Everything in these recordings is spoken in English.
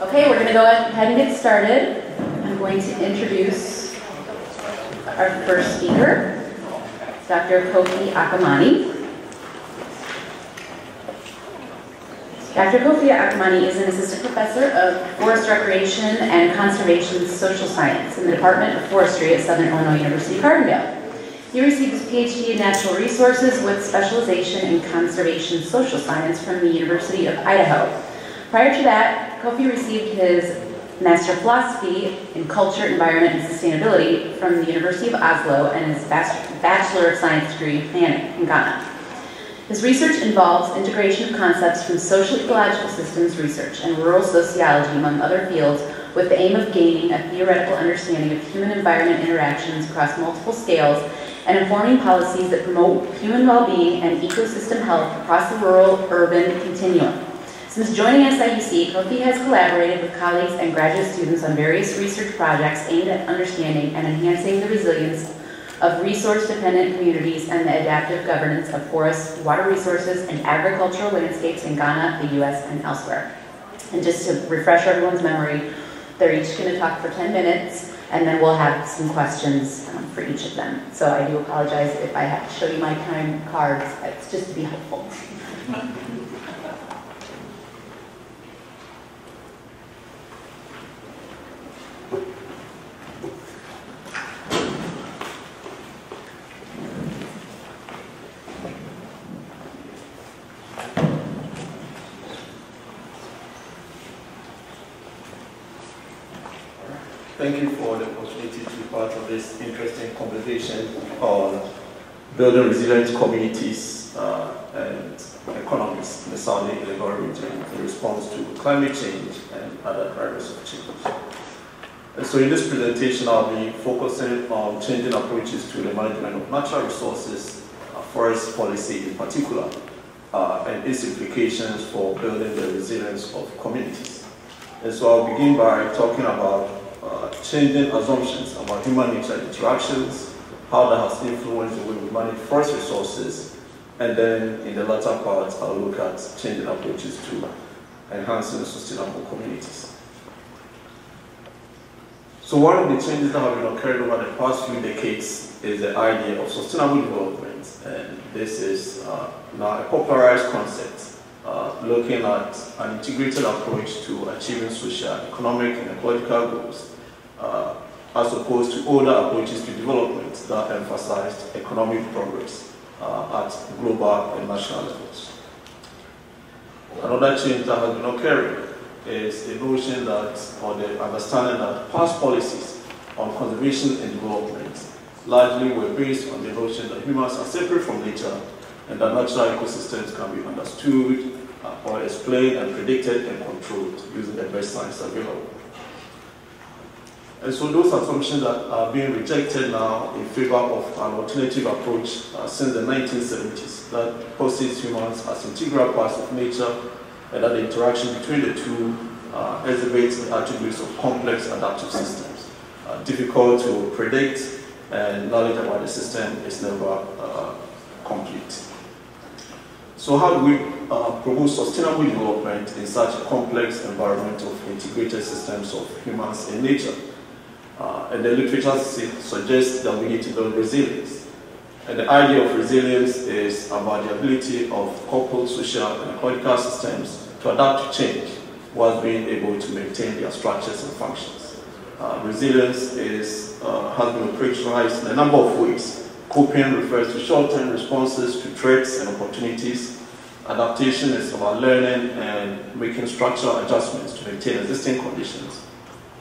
Okay, we're going to go ahead and get started. I'm going to introduce our first speaker, Dr. Kofi Akamani. Dr. Kofi Akamani is an assistant professor of forest recreation and conservation social science in the Department of Forestry at Southern Illinois University, Carbondale. He received his PhD in natural resources with specialization in conservation social science from the University of Idaho. Prior to that, Kofi received his Master of Philosophy in Culture, Environment, and Sustainability from the University of Oslo and his Bachelor of Science degree in Planning in Ghana. His research involves integration of concepts from social ecological systems research and rural sociology, among other fields, with the aim of gaining a theoretical understanding of human-environment interactions across multiple scales and informing policies that promote human well-being and ecosystem health across the rural-urban continuum. Since joining SIUC, Kofi has collaborated with colleagues and graduate students on various research projects aimed at understanding and enhancing the resilience of resource-dependent communities and the adaptive governance of forests, water resources, and agricultural landscapes in Ghana, the U.S., and elsewhere. And just to refresh everyone's memory, they're each going to talk for 10 minutes, and then we'll have some questions um, for each of them. So I do apologize if I have to show you my time cards. It's just to be helpful. Thank you for the opportunity to be part of this conversation on building resilient communities uh, and economies in the Southern Illinois region in response to climate change and other drivers of change. And so in this presentation, I'll be focusing on changing approaches to the management of natural resources, uh, forest policy in particular, uh, and its implications for building the resilience of communities. And so I'll begin by talking about uh, changing assumptions about human nature interactions, how that has influenced the way we manage forest resources, and then in the latter part, I'll look at changing approaches to enhancing sustainable communities. So one of the changes that have been occurring over the past few decades is the idea of sustainable development. And this is uh, now a popularized concept, uh, looking at an integrated approach to achieving social, economic, and ecological goals uh, as opposed to older approaches to development that emphasized economic progress uh, at global and national levels. Another change that has been occurring is the notion that, or the understanding that past policies on conservation and development largely were based on the notion that humans are separate from nature and that natural ecosystems can be understood uh, or explained and predicted and controlled using the best science available. And so those assumptions that are being rejected now in favor of an alternative approach uh, since the 1970s that posits humans as integral parts of nature and that the interaction between the two uh, exhibits the attributes of complex adaptive systems. Uh, difficult to predict and knowledge about the system is never uh, complete. So how do we uh, promote sustainable development in such a complex environment of integrated systems of humans and nature? Uh, and the literature suggests that we need to build resilience. And the idea of resilience is about the ability of coupled social and ecological systems to adapt to change while being able to maintain their structures and functions. Uh, resilience is, uh, has been operationalized in a number of ways. Coping refers to short-term responses to threats and opportunities. Adaptation is about learning and making structural adjustments to maintain existing conditions.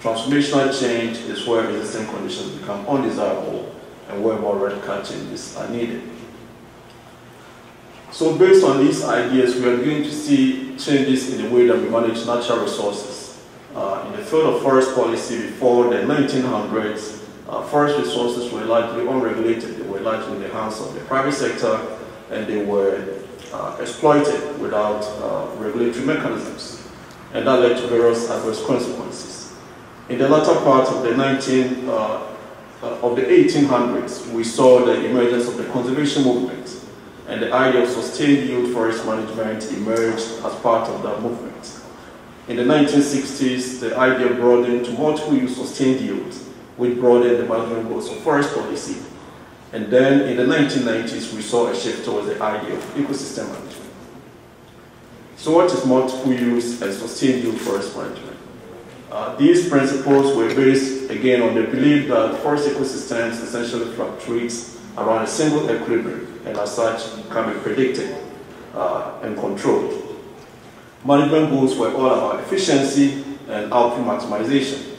Transformational change is where existing conditions become undesirable and where more radical changes are needed. So based on these ideas, we are going to see changes in the way that we manage natural resources. Uh, in the field of forest policy before the 1900s, uh, forest resources were largely unregulated. They were largely in the hands of the private sector and they were uh, exploited without uh, regulatory mechanisms. And that led to various adverse consequences. In the latter part of the 19, uh, uh, of the 1800s, we saw the emergence of the conservation movement, and the idea of sustained yield forest management emerged as part of that movement. In the 1960s, the idea broadened to multiple use sustained yields, which broadened the management goals of forest policy. And then in the 1990s, we saw a shift towards the idea of ecosystem management. So what is multiple use and sustained yield forest management? Uh, these principles were based, again, on the belief that forest ecosystems essentially fluctuate around a single equilibrium and as such can be predicted uh, and controlled. Management goals were all about efficiency and output maximization,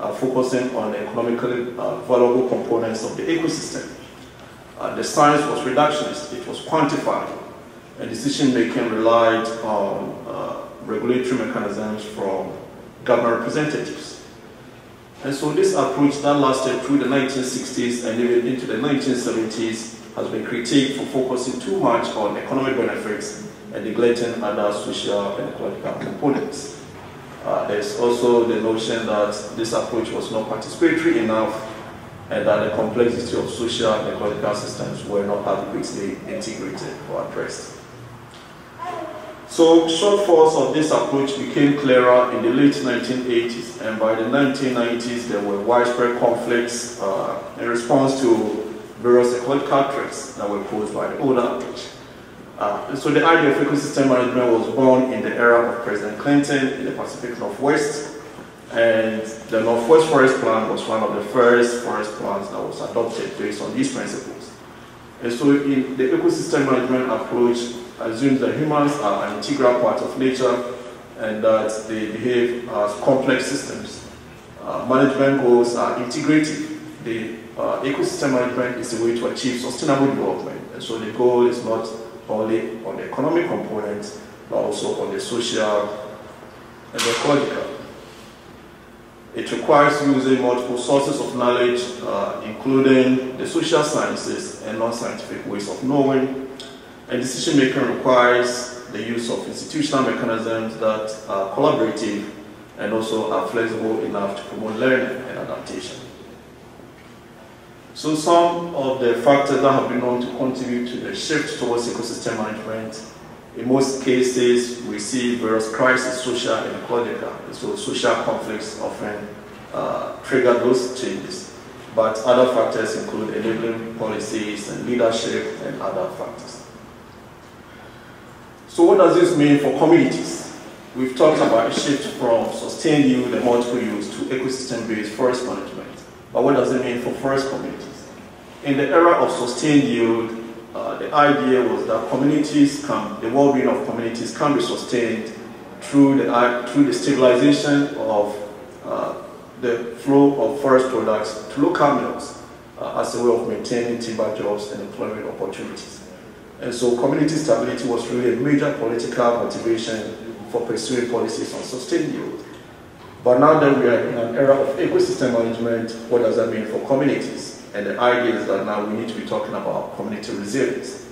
uh, focusing on economically uh, valuable components of the ecosystem. Uh, the science was reductionist, it was quantified, and decision making relied on regulatory mechanisms from government representatives. And so this approach that lasted through the 1960s and even into the 1970s has been critiqued for focusing too much on economic benefits and neglecting other social and ecological components. Uh, there's also the notion that this approach was not participatory enough and that the complexity of social and ecological systems were not adequately integrated or addressed. So shortfalls of this approach became clearer in the late 1980s, and by the 1990s there were widespread conflicts uh, in response to various ecological threats that were posed by the older approach. Uh, so the idea of ecosystem management was born in the era of President Clinton in the Pacific Northwest, and the Northwest Forest Plan was one of the first forest plans that was adopted based on these principles. And so in the ecosystem management approach assumes that humans are an integral part of nature and that they behave as complex systems. Uh, management goals are integrative. The uh, ecosystem management is a way to achieve sustainable development. And so the goal is not only on the economic component, but also on the social and ecological. It requires using multiple sources of knowledge, uh, including the social sciences and non-scientific ways of knowing. And decision making requires the use of institutional mechanisms that are collaborative and also are flexible enough to promote learning and adaptation. So some of the factors that have been known to contribute to the shift towards ecosystem management, in most cases we see various crises, social and ecological. So social conflicts often uh, trigger those changes. But other factors include enabling policies and leadership and other factors. So what does this mean for communities? We've talked about a shift from sustained yield and multiple use to ecosystem-based forest management. But what does it mean for forest communities? In the era of sustained yield, uh, the idea was that communities can, the well-being of communities can be sustained through the, uh, through the stabilization of uh, the flow of forest products to local mills uh, as a way of maintaining timber jobs and employment opportunities. And so community stability was really a major political motivation for pursuing policies on sustained yield. But now that we are in an era of ecosystem management, what does that mean for communities? And the idea is that now we need to be talking about community resilience.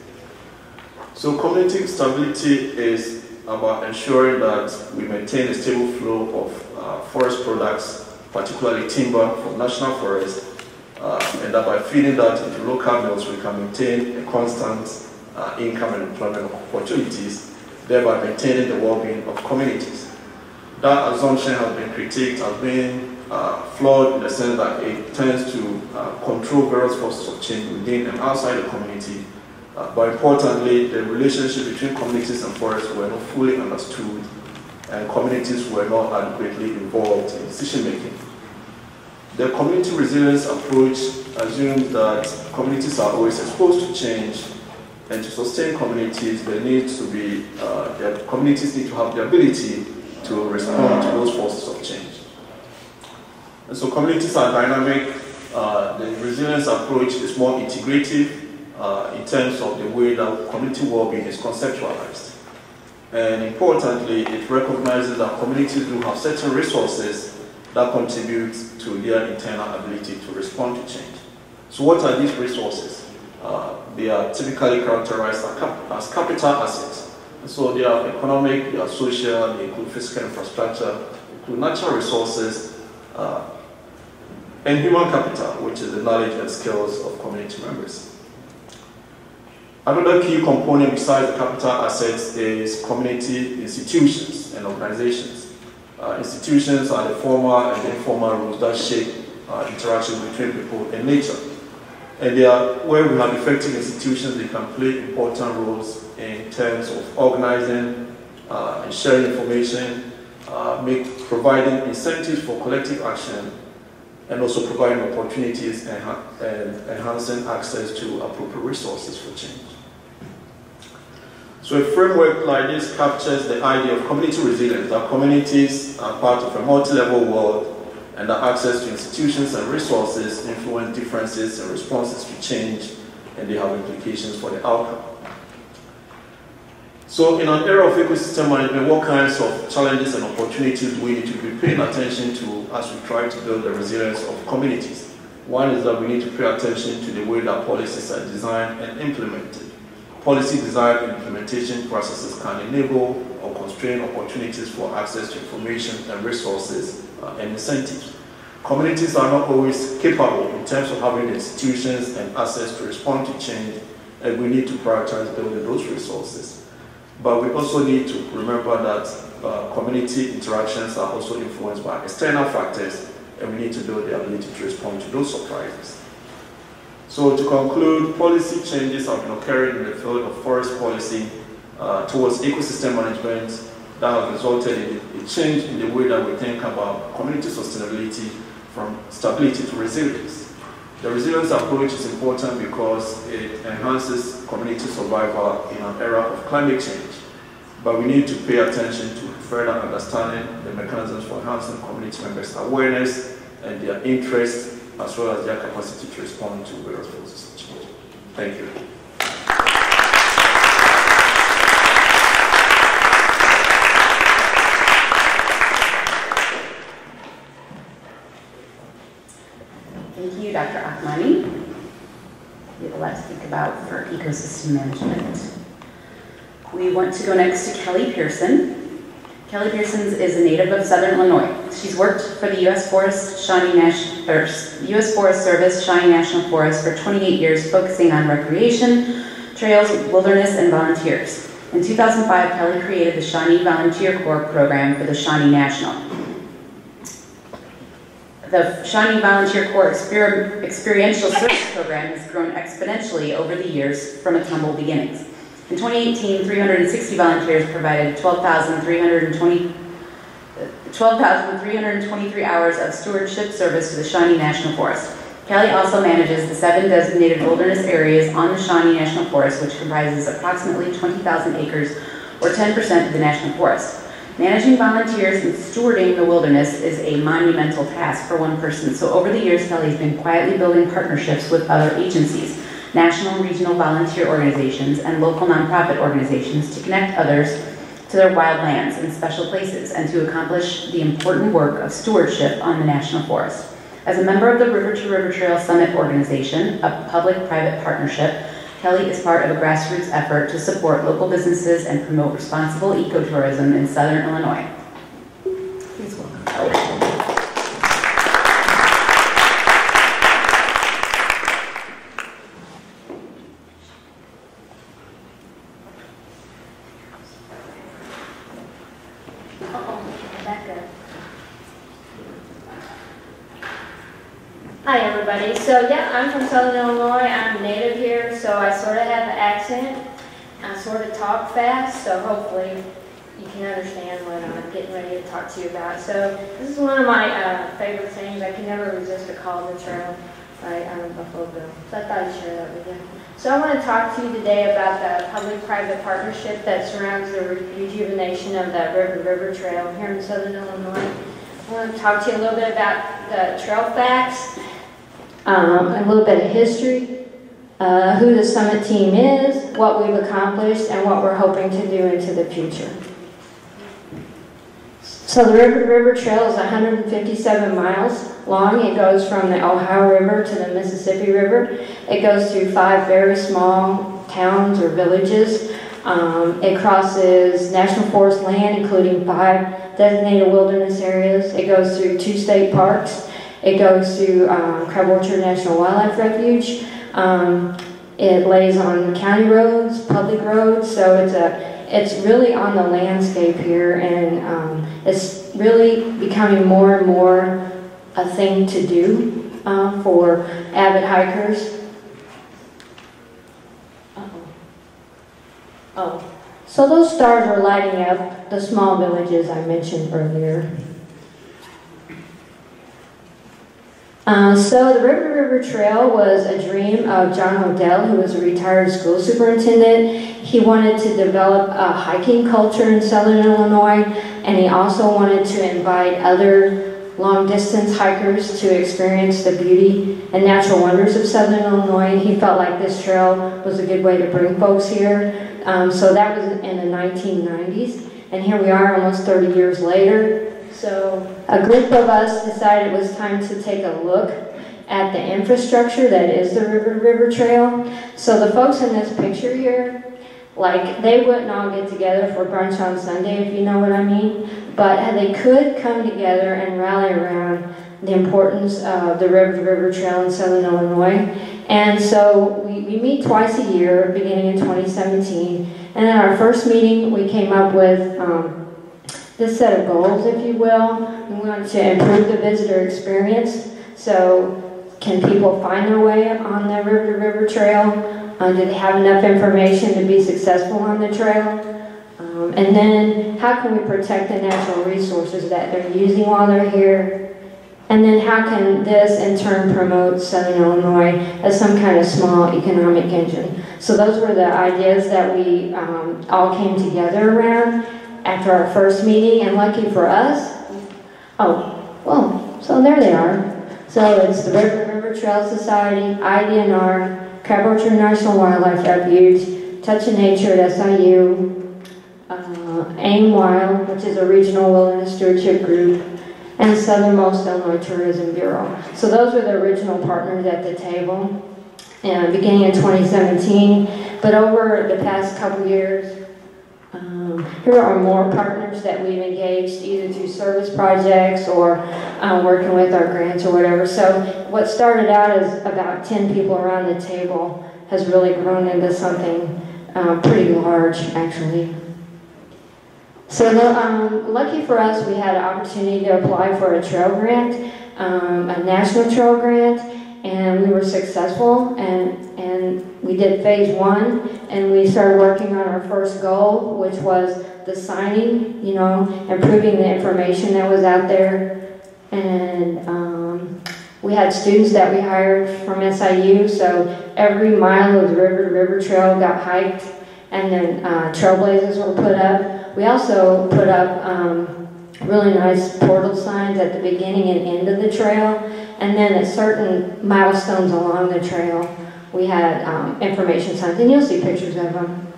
So community stability is about ensuring that we maintain a stable flow of uh, forest products, particularly timber from national forests, uh, and that by feeding that into local mills, we can maintain a constant uh, income and employment opportunities, thereby maintaining the well-being of communities. That assumption has been critiqued as being uh, flawed in the sense that it tends to uh, control various forces of change within and outside the community. Uh, but importantly, the relationship between communities and forests were not fully understood and communities were not adequately involved in decision making. The community resilience approach assumes that communities are always exposed to change and to sustain communities, there needs to be, uh, their communities need to have the ability to respond to those forces of change. And so communities are dynamic. Uh, the resilience approach is more integrative uh, in terms of the way that community well-being is conceptualized. And importantly, it recognizes that communities do have certain resources that contribute to their internal ability to respond to change. So what are these resources? Uh, they are typically characterized as, capital assets. And so they are economic, they are social, they include physical infrastructure, include natural resources, uh, and human capital, which is the knowledge and skills of community members. Another key component besides the capital assets is community institutions and organizations. Uh, institutions are the formal and informal rules that shape uh, interaction between people and nature. And they are, where we have effective institutions, they can play important roles in terms of organizing uh, and sharing information, uh, make, providing incentives for collective action, and also providing opportunities and, and enhancing access to appropriate resources for change. So a framework like this captures the idea of community resilience, that communities are part of a multi-level world and that access to institutions and resources influence differences and responses to change and they have implications for the outcome. So in an era of ecosystem management, what kinds of challenges and opportunities do we need to be paying attention to as we try to build the resilience of communities? One is that we need to pay attention to the way that policies are designed and implemented. Policy design and implementation processes can enable or constrain opportunities for access to information and resources uh, and incentives. Communities are not always capable in terms of having institutions and assets to respond to change, and we need to prioritize building those resources. But we also need to remember that uh, community interactions are also influenced by external factors, and we need to build the ability to respond to those surprises. So to conclude, policy changes have been occurring in the field of forest policy uh, towards ecosystem management that have resulted in change in the way that we think about community sustainability from stability to resilience. The resilience approach is important because it enhances community survival in an era of climate change. But we need to pay attention to further understanding the mechanisms for enhancing community members' awareness and their interests as well as their capacity to respond to various forces of change. Thank you. Thank you, Dr. Akamani. We have a lot to think about for ecosystem management. We want to go next to Kelly Pearson. Kelly Pearson is a native of Southern Illinois. She's worked for the U.S. Forest Shawnee National, or U.S. Forest Service Shawnee National Forest for 28 years, focusing on recreation, trails, wilderness, and volunteers. In 2005, Kelly created the Shawnee Volunteer Corps program for the Shawnee National. The Shawnee Volunteer Corps Exper Experiential Service Program has grown exponentially over the years from its humble beginnings. In 2018, 360 volunteers provided 12,320 12,323 hours of stewardship service to the Shawnee National Forest. Kelly also manages the seven designated wilderness areas on the Shawnee National Forest, which comprises approximately 20,000 acres, or 10% of the National Forest. Managing volunteers and stewarding the wilderness is a monumental task for one person, so over the years, Kelly has been quietly building partnerships with other agencies national and regional volunteer organizations, and local nonprofit organizations to connect others to their wild lands and special places and to accomplish the important work of stewardship on the national forest. As a member of the River to River Trail Summit organization, a public-private partnership, Kelly is part of a grassroots effort to support local businesses and promote responsible ecotourism in southern Illinois. Please welcome Kelly. Hi everybody. So yeah, I'm from Southern Illinois. I'm native here, so I sort of have an accent. I sort of talk fast, so hopefully you can understand what I'm getting ready to talk to you about. So this is one of my uh, favorite things. I can never resist a call to trail. I'm a Buffalo Bill, so I thought I'd share that with you. So I want to talk to you today about the public-private partnership that surrounds the rejuvenation of the River River Trail here in Southern Illinois. I want to talk to you a little bit about the trail facts um, a little bit of history, uh, who the summit team is, what we've accomplished, and what we're hoping to do into the future. So the River River Trail is 157 miles long. It goes from the Ohio River to the Mississippi River. It goes through five very small towns or villages. Um, it crosses national forest land, including five designated wilderness areas. It goes through two state parks it goes through um, Crab Orchard National Wildlife Refuge. Um, it lays on county roads, public roads, so it's a it's really on the landscape here, and um, it's really becoming more and more a thing to do uh, for avid hikers. Uh-oh. Oh, so those stars are lighting up the small villages I mentioned earlier. Uh, so the River River Trail was a dream of John Odell, who was a retired school superintendent. He wanted to develop a hiking culture in southern Illinois, and he also wanted to invite other long distance hikers to experience the beauty and natural wonders of southern Illinois. He felt like this trail was a good way to bring folks here. Um, so that was in the 1990s, and here we are almost 30 years later. So a group of us decided it was time to take a look at the infrastructure that is the River River Trail. So the folks in this picture here, like they wouldn't all get together for brunch on Sunday, if you know what I mean, but they could come together and rally around the importance of the River River Trail in Southern Illinois. And so we, we meet twice a year, beginning in 2017. And in our first meeting, we came up with um, this set of goals, if you will. We want to improve the visitor experience. So can people find their way on the River to River Trail? Uh, do they have enough information to be successful on the trail? Um, and then how can we protect the natural resources that they're using while they're here? And then how can this in turn promote Southern Illinois as some kind of small economic engine? So those were the ideas that we um, all came together around after our first meeting, and lucky for us, oh, well, so there they are. So it's the River River Trail Society, IDNR, Orchard National Wildlife Refuge, Touch of Nature at SIU, uh, AIM Wild, which is a regional wilderness stewardship group, and Southernmost Illinois Tourism Bureau. So those were the original partners at the table, uh, beginning in 2017. But over the past couple years, um, here are more partners that we've engaged either through service projects or um, working with our grants or whatever. So what started out as about 10 people around the table has really grown into something um, pretty large actually. So um, lucky for us, we had an opportunity to apply for a trail grant, um, a national trail grant, and we were successful and, and we did phase one and we started working on our first goal which was the signing you know improving the information that was out there. And um, we had students that we hired from SIU so every mile of the river river trail got hiked and then uh, trailblazers were put up. We also put up um, really nice portal signs at the beginning and end of the trail and then at certain milestones along the trail, we had um, information signs, and you'll see pictures of them.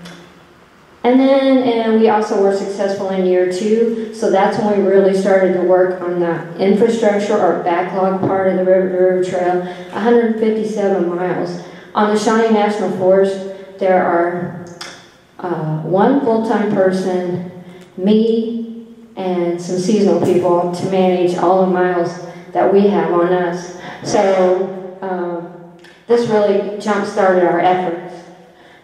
And then and we also were successful in year two, so that's when we really started to work on the infrastructure or backlog part of the River, River Trail, 157 miles. On the Shawnee National Forest, there are uh, one full-time person, me, and some seasonal people to manage all the miles that we have on us. So um, this really jump-started our efforts.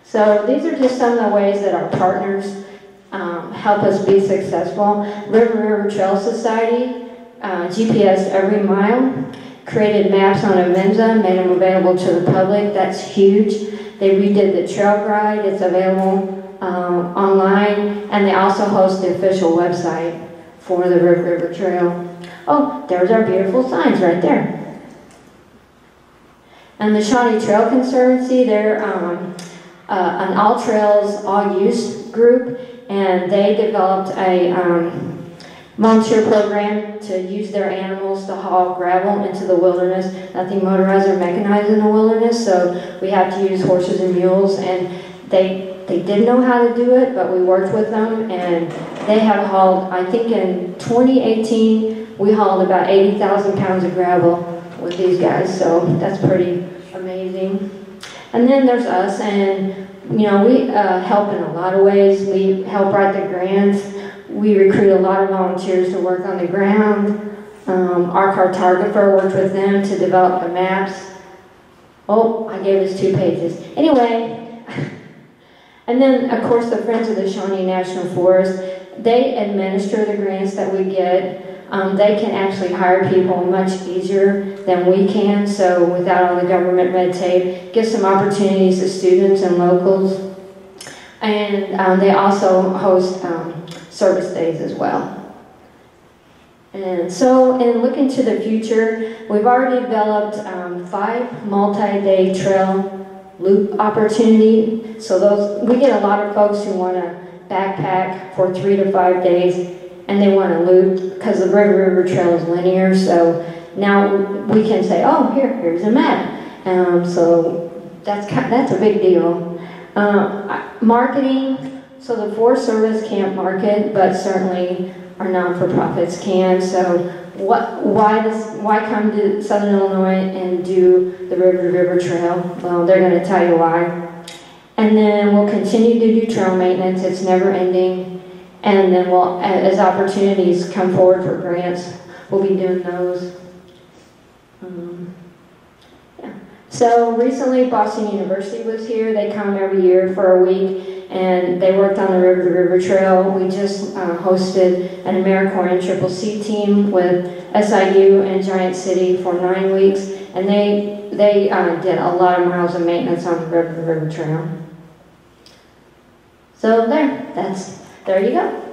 So these are just some of the ways that our partners um, help us be successful. River River Trail Society, uh, GPS every mile, created maps on Avenza, made them available to the public. That's huge. They redid the trail guide. It's available um, online, and they also host the official website for the River River Trail. Oh, there's our beautiful signs right there. And the Shawnee Trail Conservancy, they're um, uh, an all trails, all use group, and they developed a um, volunteer program to use their animals to haul gravel into the wilderness. Nothing motorized or mechanized in the wilderness, so we have to use horses and mules, and they they didn't know how to do it, but we worked with them, and they have hauled, I think in 2018, we hauled about 80,000 pounds of gravel with these guys, so that's pretty amazing. And then there's us, and you know, we uh, help in a lot of ways. We help write the grants. We recruit a lot of volunteers to work on the ground. Um, our cartographer worked with them to develop the maps. Oh, I gave us two pages. Anyway, and then of course the Friends of the Shawnee National Forest, they administer the grants that we get. Um, they can actually hire people much easier than we can, so without all the government red tape, give some opportunities to students and locals. And um, they also host um, service days as well. And so, in looking to the future, we've already developed um, five multi-day trail loop opportunity. So those we get a lot of folks who want to backpack for three to five days, and they want to loop because the River River Trail is linear. So now we can say, oh, here, here's a map. Um, so that's that's a big deal. Uh, marketing. So the Forest Service can't market, but certainly our non-for-profits can. So what, why does, why come to Southern Illinois and do the River River Trail? Well, they're going to tell you why. And then we'll continue to do trail maintenance. It's never ending. And then we'll, as opportunities come forward for grants, we'll be doing those. Um, yeah. So recently, Boston University was here. They come every year for a week and they worked on the River to River Trail. We just uh, hosted an AmeriCorps and Triple C team with SIU and Giant City for nine weeks, and they they uh, did a lot of miles of maintenance on the River to River Trail. So there, that's there you go.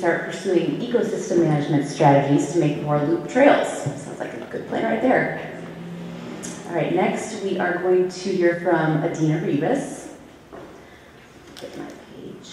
Start pursuing ecosystem management strategies to make more loop trails. Sounds like a good plan right there. All right, next we are going to hear from Adina Ribas. Get my page.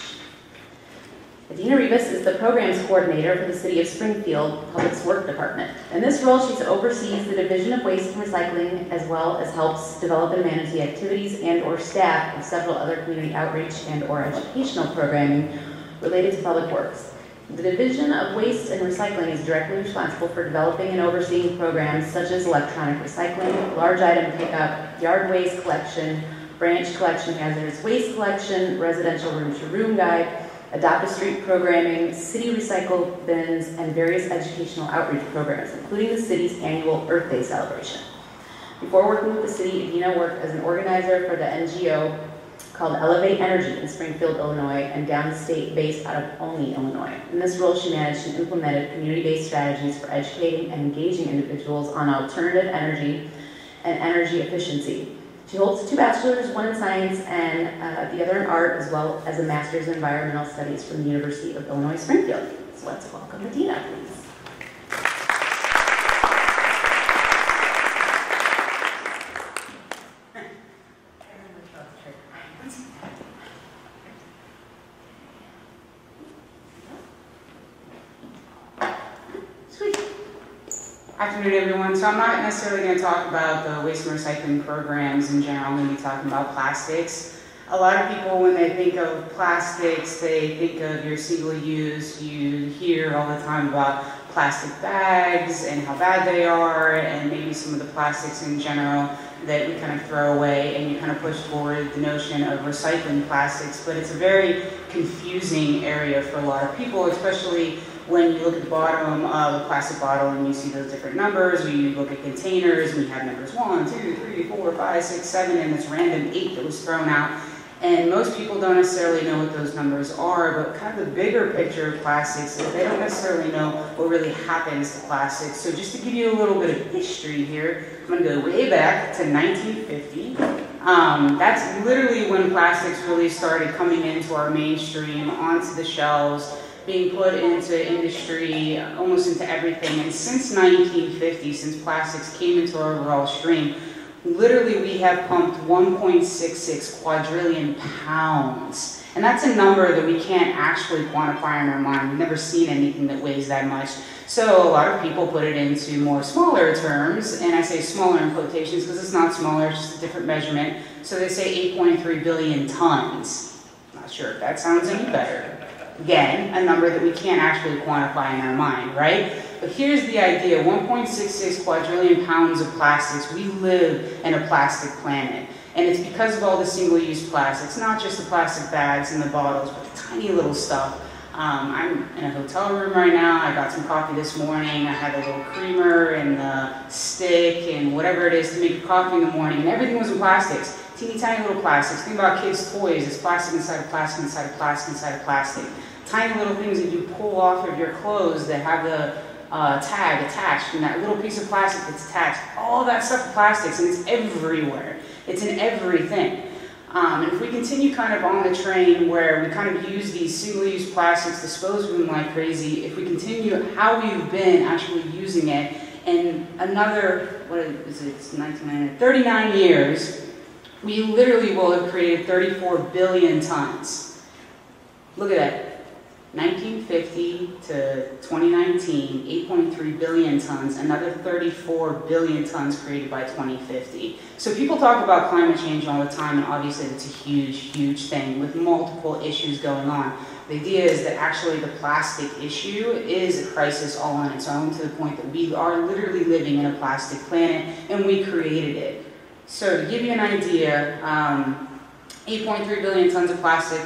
Adina Ribas is the programs coordinator for the City of Springfield Public Works Department. In this role, she oversees the Division of Waste and Recycling as well as helps develop and manage the activities and or staff of several other community outreach and or educational programming related to public works. The Division of Waste and Recycling is directly responsible for developing and overseeing programs such as electronic recycling, large item pickup, yard waste collection, branch collection, hazardous waste collection, residential room-to-room -room guide, adopt a street programming, city recycle bins, and various educational outreach programs, including the city's annual Earth Day celebration. Before working with the city, Adina worked as an organizer for the NGO called Elevate Energy in Springfield, Illinois, and downstate based out of Olney, Illinois. In this role, she managed and implemented community-based strategies for educating and engaging individuals on alternative energy and energy efficiency. She holds two bachelor's, one in science and uh, the other in art, as well as a master's in environmental studies from the University of Illinois Springfield. So let's welcome Adina, please. Afternoon, everyone. So I'm not necessarily going to talk about the waste and recycling programs in general. I'm going to be talking about plastics. A lot of people, when they think of plastics, they think of your single-use. You hear all the time about plastic bags and how bad they are, and maybe some of the plastics in general that we kind of throw away, and you kind of push forward the notion of recycling plastics. But it's a very confusing area for a lot of people, especially when you look at the bottom of a plastic bottle and you see those different numbers, or you look at containers and you have numbers one, two, three, four, five, six, seven, and this random eight that was thrown out. And most people don't necessarily know what those numbers are, but kind of the bigger picture of plastics is they don't necessarily know what really happens to plastics. So just to give you a little bit of history here, I'm to go way back to 1950. Um, that's literally when plastics really started coming into our mainstream, onto the shelves, being put into industry, almost into everything. And since 1950, since plastics came into our overall stream, literally we have pumped 1.66 quadrillion pounds. And that's a number that we can't actually quantify in our mind. We've never seen anything that weighs that much. So a lot of people put it into more smaller terms, and I say smaller in quotations because it's not smaller, it's just a different measurement. So they say 8.3 billion tons. Not sure if that sounds any better. Again, a number that we can't actually quantify in our mind, right? But here's the idea, 1.66 quadrillion pounds of plastics. We live in a plastic planet. And it's because of all the single-use plastics, not just the plastic bags and the bottles, but the tiny little stuff Um, I'm in a hotel room right now. I got some coffee this morning. I had a little creamer and the stick and whatever it is to make coffee in the morning, and everything was in plastics. Teeny tiny little plastics. Think about kids' toys. It's plastic inside of plastic inside of plastic inside of plastic. Tiny little things that you pull off of your clothes that have the uh, tag attached and that little piece of plastic that's attached. All that stuff plastics and it's everywhere. It's in everything. Um, and if we continue kind of on the train where we kind of use these single-use plastics, dispose of them like crazy, if we continue how we've been actually using it, in another, what is it, it's 1990, 39 years, we literally will have created 34 billion tons. Look at that. 1950 to 2019, 8.3 billion tons, another 34 billion tons created by 2050. So people talk about climate change all the time, and obviously it's a huge, huge thing with multiple issues going on. The idea is that actually the plastic issue is a crisis all on its own to the point that we are literally living in a plastic planet and we created it. So to give you an idea, um, 8.3 billion tons of plastic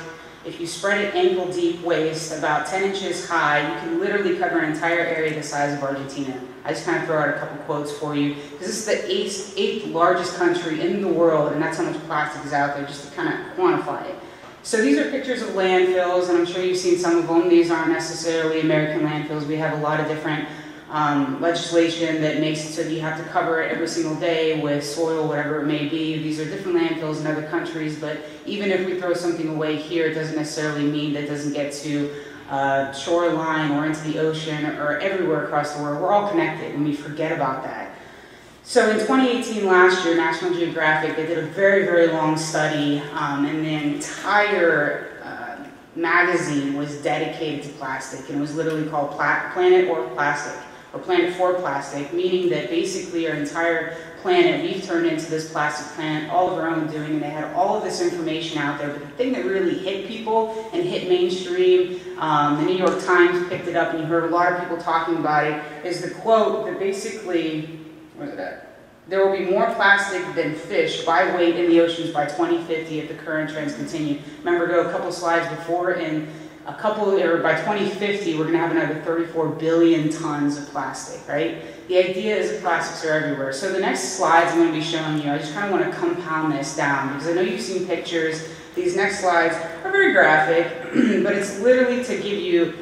if you spread it ankle deep waist, about 10 inches high, you can literally cover an entire area the size of Argentina. I just kind of throw out a couple quotes for you, because this is the eighth, eighth largest country in the world, and that's how much plastic is out there, just to kind of quantify it. So these are pictures of landfills, and I'm sure you've seen some of them. These aren't necessarily American landfills. We have a lot of different um, legislation that makes it so that you have to cover it every single day with soil, whatever it may be. These are different landfills in other countries, but even if we throw something away here, it doesn't necessarily mean that it doesn't get to uh, shoreline or into the ocean or everywhere across the world. We're all connected, and we forget about that. So in 2018, last year, National Geographic, they did a very, very long study, um, and the entire uh, magazine was dedicated to plastic, and it was literally called Pla Planet or Plastic or planet for plastic, meaning that basically our entire planet, we've turned into this plastic planet, all of our own doing, and they had all of this information out there. But the thing that really hit people and hit mainstream, um, the New York Times picked it up, and you heard a lot of people talking about it, is the quote that basically, where's it at? There will be more plastic than fish by weight in the oceans by 2050 if the current trends continue. Remember, go a couple slides before, and a couple, or by 2050, we're going to have another 34 billion tons of plastic, right? The idea is that plastics are everywhere. So the next slides I'm going to be showing you, I just kind of want to compound this down because I know you've seen pictures. These next slides are very graphic, but it's literally to give you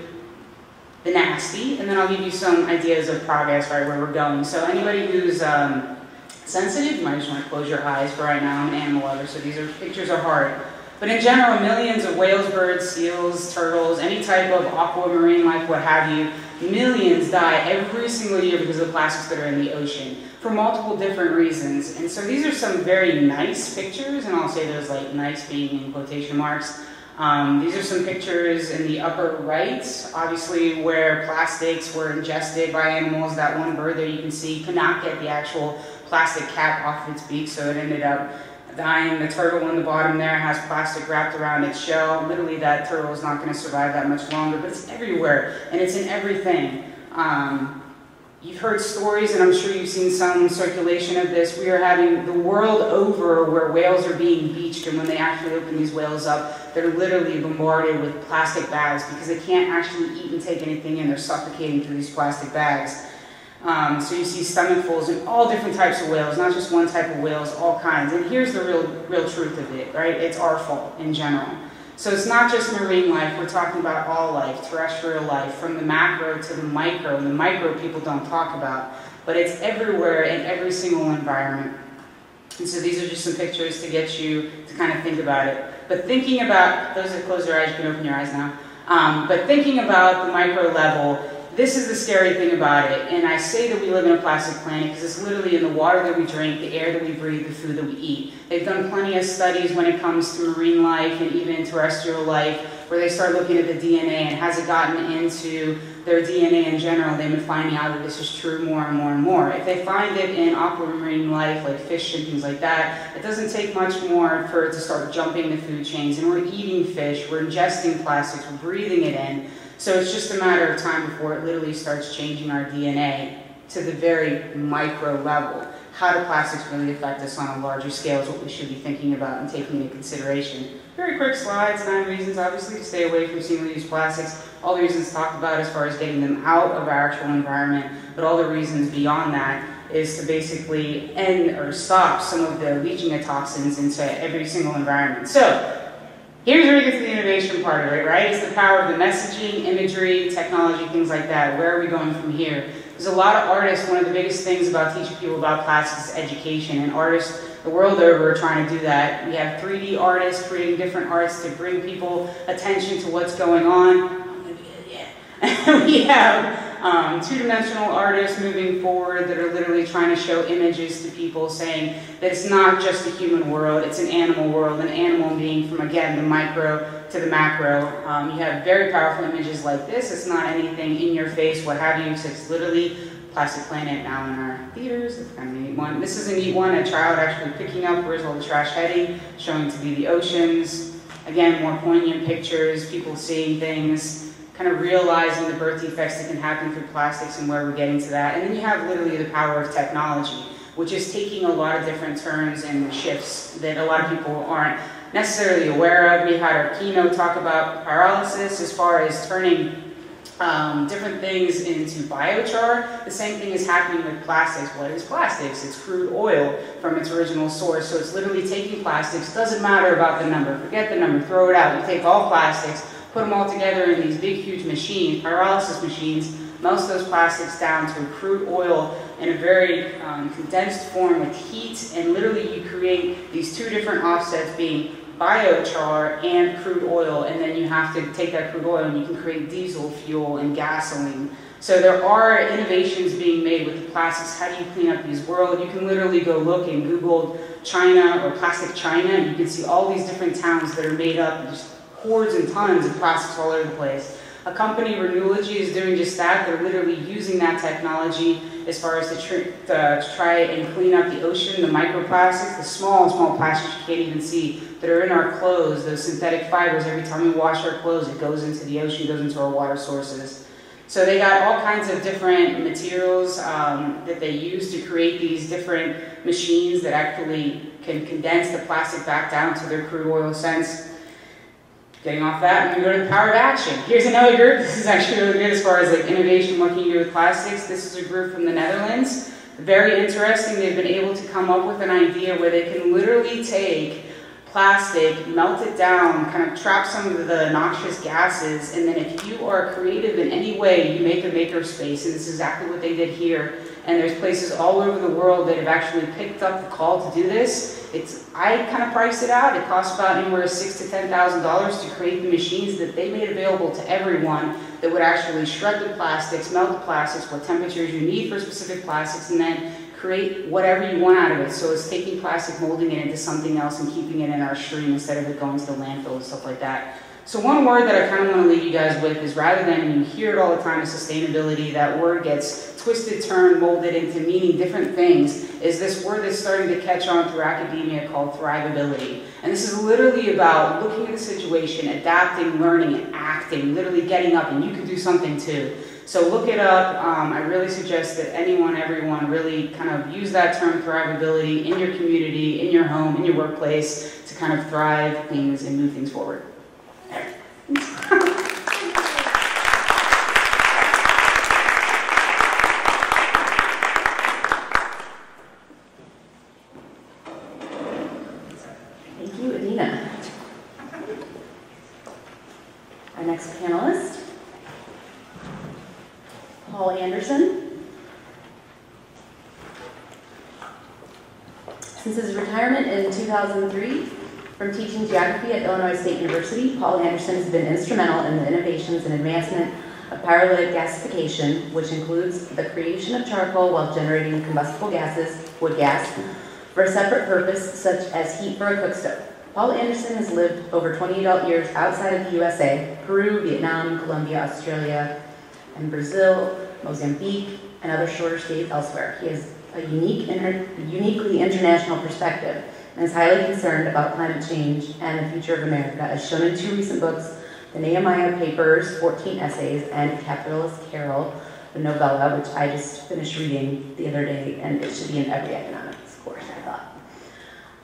the nasty, and then I'll give you some ideas of progress, right, where we're going. So anybody who's um, sensitive, you might just want to close your eyes for right now. I'm an animal lover, so these are pictures are hard. But in general, millions of whales, birds, seals, turtles, any type of aquamarine life, what have you, millions die every single year because of the plastics that are in the ocean for multiple different reasons. And so these are some very nice pictures, and I'll say those like nice being in quotation marks. Um, these are some pictures in the upper right, obviously where plastics were ingested by animals. That one bird there you can see could not get the actual plastic cap off its beak, so it ended up dying. The turtle in the bottom there has plastic wrapped around its shell. Literally, that turtle is not going to survive that much longer, but it's everywhere, and it's in everything. Um, you've heard stories, and I'm sure you've seen some circulation of this. We are having the world over where whales are being beached, and when they actually open these whales up, they're literally bombarded with plastic bags because they can't actually eat and take anything in. They're suffocating through these plastic bags. Um, so you see stomachfuls in all different types of whales, not just one type of whales, all kinds. And here's the real, real truth of it, right? It's our fault in general. So it's not just marine life, we're talking about all life, terrestrial life, from the macro to the micro. And the micro people don't talk about, but it's everywhere in every single environment. And so these are just some pictures to get you to kind of think about it. But thinking about, those that close their eyes, you can open your eyes now. Um, but thinking about the micro level, this is the scary thing about it, and I say that we live in a plastic planet because it's literally in the water that we drink, the air that we breathe, the food that we eat. They've done plenty of studies when it comes to marine life and even terrestrial life where they start looking at the DNA and has it gotten into their DNA in general, they've been finding out that this is true more and more and more. If they find it in aquamarine life, like fish and things like that, it doesn't take much more for it to start jumping the food chains. And we're eating fish, we're ingesting plastics, we're breathing it in. So it's just a matter of time before it literally starts changing our DNA to the very micro level. how do plastics really affect us on a larger scale is what we should be thinking about and taking into consideration. Very quick slides, nine reasons obviously to stay away from single-use plastics. All the reasons talked about as far as getting them out of our actual environment, but all the reasons beyond that is to basically end or stop some of the leaching of toxins into every single environment. So, here's where we get to the innovation part of it, right? It's the power of the messaging, imagery, technology, things like that. Where are we going from here? There's a lot of artists, one of the biggest things about teaching people about plastics is education, and artists the world over are trying to do that. We have 3D artists creating different arts to bring people attention to what's going on. I'm gonna be, yeah. we have um, two-dimensional artists moving forward that are literally trying to show images to people saying that it's not just a human world, it's an animal world, an animal being from, again, the micro to the macro. Um, you have very powerful images like this. It's not anything in your face, what have you, it's literally Plastic Planet now in our theaters. It's kind of a neat one. This is a neat one, a child actually picking up where's all the trash heading, showing to be the oceans. Again, more poignant pictures, people seeing things, kind of realizing the birth defects that can happen through plastics and where we're getting to that. And then you have literally the power of technology, which is taking a lot of different turns and shifts that a lot of people aren't necessarily aware of. We had our keynote talk about pyrolysis as far as turning um, different things into biochar. The same thing is happening with plastics. What is plastics? It's crude oil from its original source. So it's literally taking plastics, doesn't matter about the number, forget the number, throw it out. You take all plastics, put them all together in these big, huge machines, pyrolysis machines, melt those plastics down to crude oil in a very um, condensed form with heat, and literally you create these two different offsets being biochar and crude oil, and then you have to take that crude oil and you can create diesel fuel and gasoline. So there are innovations being made with the plastics. How do you clean up these world? You can literally go look and Google China or plastic China, and you can see all these different towns that are made up hordes and tons of plastics all over the place. A company, Renewlogy, is doing just that. They're literally using that technology as far as to, tr to try and clean up the ocean, the microplastics, the small, small plastics you can't even see that are in our clothes, those synthetic fibers. Every time we wash our clothes, it goes into the ocean, goes into our water sources. So they got all kinds of different materials um, that they use to create these different machines that actually can condense the plastic back down to their crude oil sense. Getting off that, I'm to go to the power of action. Here's another group. This is actually really good as far as like innovation, what can you do with plastics. This is a group from the Netherlands. Very interesting. They've been able to come up with an idea where they can literally take plastic, melt it down, kind of trap some of the noxious gases, and then if you are creative in any way, you make a makerspace, and this is exactly what they did here. And there's places all over the world that have actually picked up the call to do this. It's I kind of priced it out. It costs about anywhere six to ten thousand dollars to create the machines that they made available to everyone that would actually shred the plastics, melt the plastics, what temperatures you need for specific plastics, and then create whatever you want out of it. So it's taking plastic, molding it into something else, and keeping it in our stream instead of it going to the landfill and stuff like that. So one word that I kind of want to leave you guys with is rather than you hear it all the time, sustainability, that word gets twisted, turned, molded into meaning different things, is this word that's starting to catch on through academia called thrivability. And this is literally about looking at the situation, adapting, learning, and acting, literally getting up, and you can do something too. So look it up. Um, I really suggest that anyone, everyone, really kind of use that term thrivability in your community, in your home, in your workplace to kind of thrive things and move things forward. Thank you, Adina. Our next panelist, Paul Anderson. Since his retirement in 2003 from teaching geography at Illinois State University, Paul Anderson has been instrumental in the innovations and advancement of pyrolytic gasification, which includes the creation of charcoal while generating combustible gases, wood gas, for a separate purpose, such as heat for a cook stove. Paul Anderson has lived over 20 adult years outside of the USA, Peru, Vietnam, Colombia, Australia, and Brazil, Mozambique, and other shorter stays elsewhere. He has a unique, inter uniquely international perspective and is highly concerned about climate change and the future of America, as shown in two recent books, the Nehemiah Papers, 14 essays, and Capitalist Carol, the novella, which I just finished reading the other day, and it should be in every economic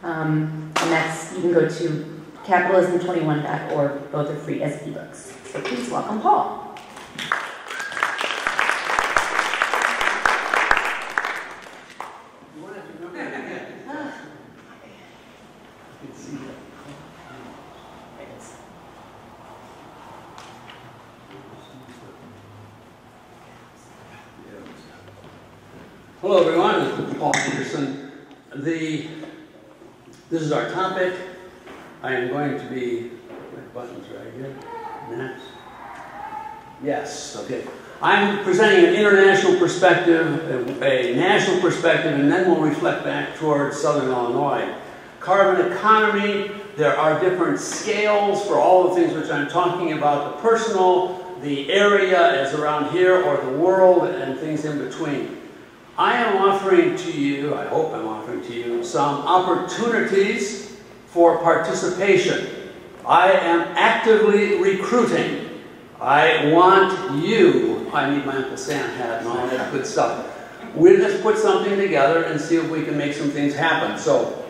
Um, and that's, you can go to capitalism21.org, both are free as ebooks. So please welcome Paul. Hello, everyone. This is Paul Anderson. The, this is our topic. I am going to be, my buttons right here. Next. Yes, okay. I'm presenting an international perspective, a, a national perspective, and then we'll reflect back towards Southern Illinois. Carbon economy, there are different scales for all the things which I'm talking about, the personal, the area as around here, or the world, and things in between. I am offering to you, I hope I'm offering to you, some opportunities for participation. I am actively recruiting. I want you, I need my Uncle Sam hat and all that good stuff. We'll just put something together and see if we can make some things happen. So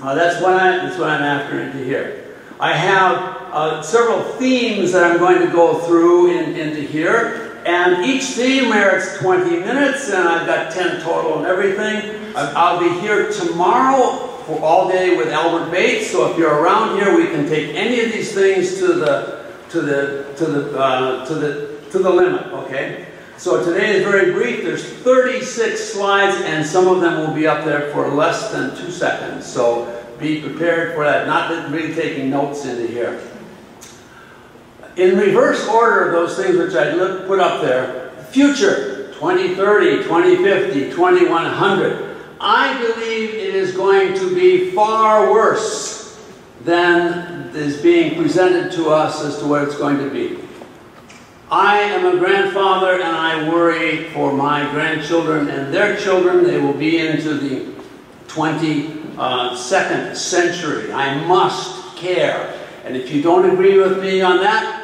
uh, that's, what I, that's what I'm after into here. I have uh, several themes that I'm going to go through in, into here. And each theme merits 20 minutes, and I've got 10 total and everything. I'll be here tomorrow for all day with Albert Bates, so if you're around here, we can take any of these things to the, to the, to the, uh, to the, to the limit, okay? So today is very brief. There's 36 slides, and some of them will be up there for less than two seconds. So be prepared for that. Not really taking notes into here in reverse order of those things which I put up there, future, 2030, 2050, 2100, I believe it is going to be far worse than is being presented to us as to what it's going to be. I am a grandfather and I worry for my grandchildren and their children. They will be into the 22nd century. I must care. And if you don't agree with me on that,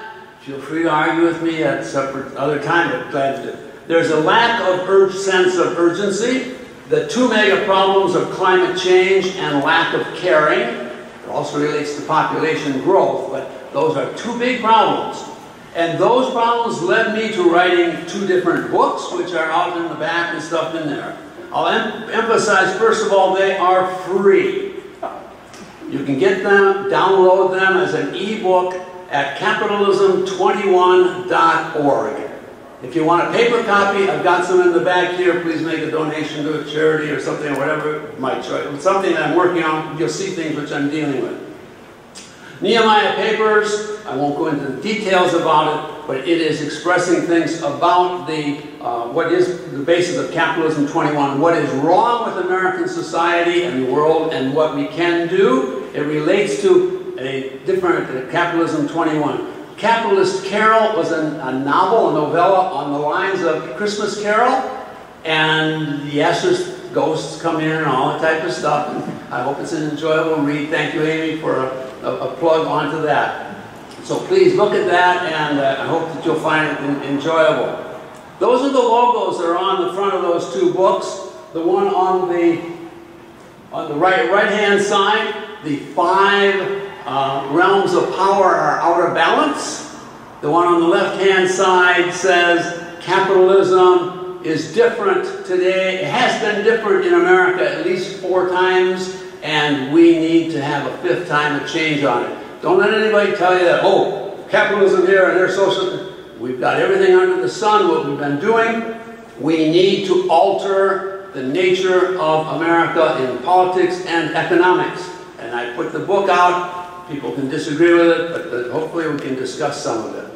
Feel free to argue with me at separate other time, but glad to. There's a lack of urge, sense of urgency. The two mega problems of climate change and lack of caring. It also relates to population growth, but those are two big problems. And those problems led me to writing two different books, which are out in the back and stuff in there. I'll em emphasize, first of all, they are free. You can get them, download them as an e-book at capitalism21.org. If you want a paper copy, I've got some in the back here. Please make a donation to a charity or something or whatever my choice. Something that I'm working on, you'll see things which I'm dealing with. Nehemiah Papers, I won't go into the details about it, but it is expressing things about the uh, what is the basis of Capitalism 21, what is wrong with American society and the world and what we can do. It relates to a different uh, Capitalism 21. Capitalist Carol was a, a, novel, a novella on the lines of Christmas Carol, and yes, there's ghosts come in and all that type of stuff. And I hope it's an enjoyable read. Thank you, Amy, for a, a, a plug onto that. So please look at that, and uh, I hope that you'll find it enjoyable. Those are the logos that are on the front of those two books. The one on the on the right right hand side, the five uh, realms of power are out of balance. The one on the left-hand side says capitalism is different today. It has been different in America at least four times, and we need to have a fifth time a change on it. Don't let anybody tell you that, oh, capitalism here and they're social. We've got everything under the sun, what we've been doing. We need to alter the nature of America in politics and economics. And I put the book out People can disagree with it, but, but hopefully we can discuss some of it.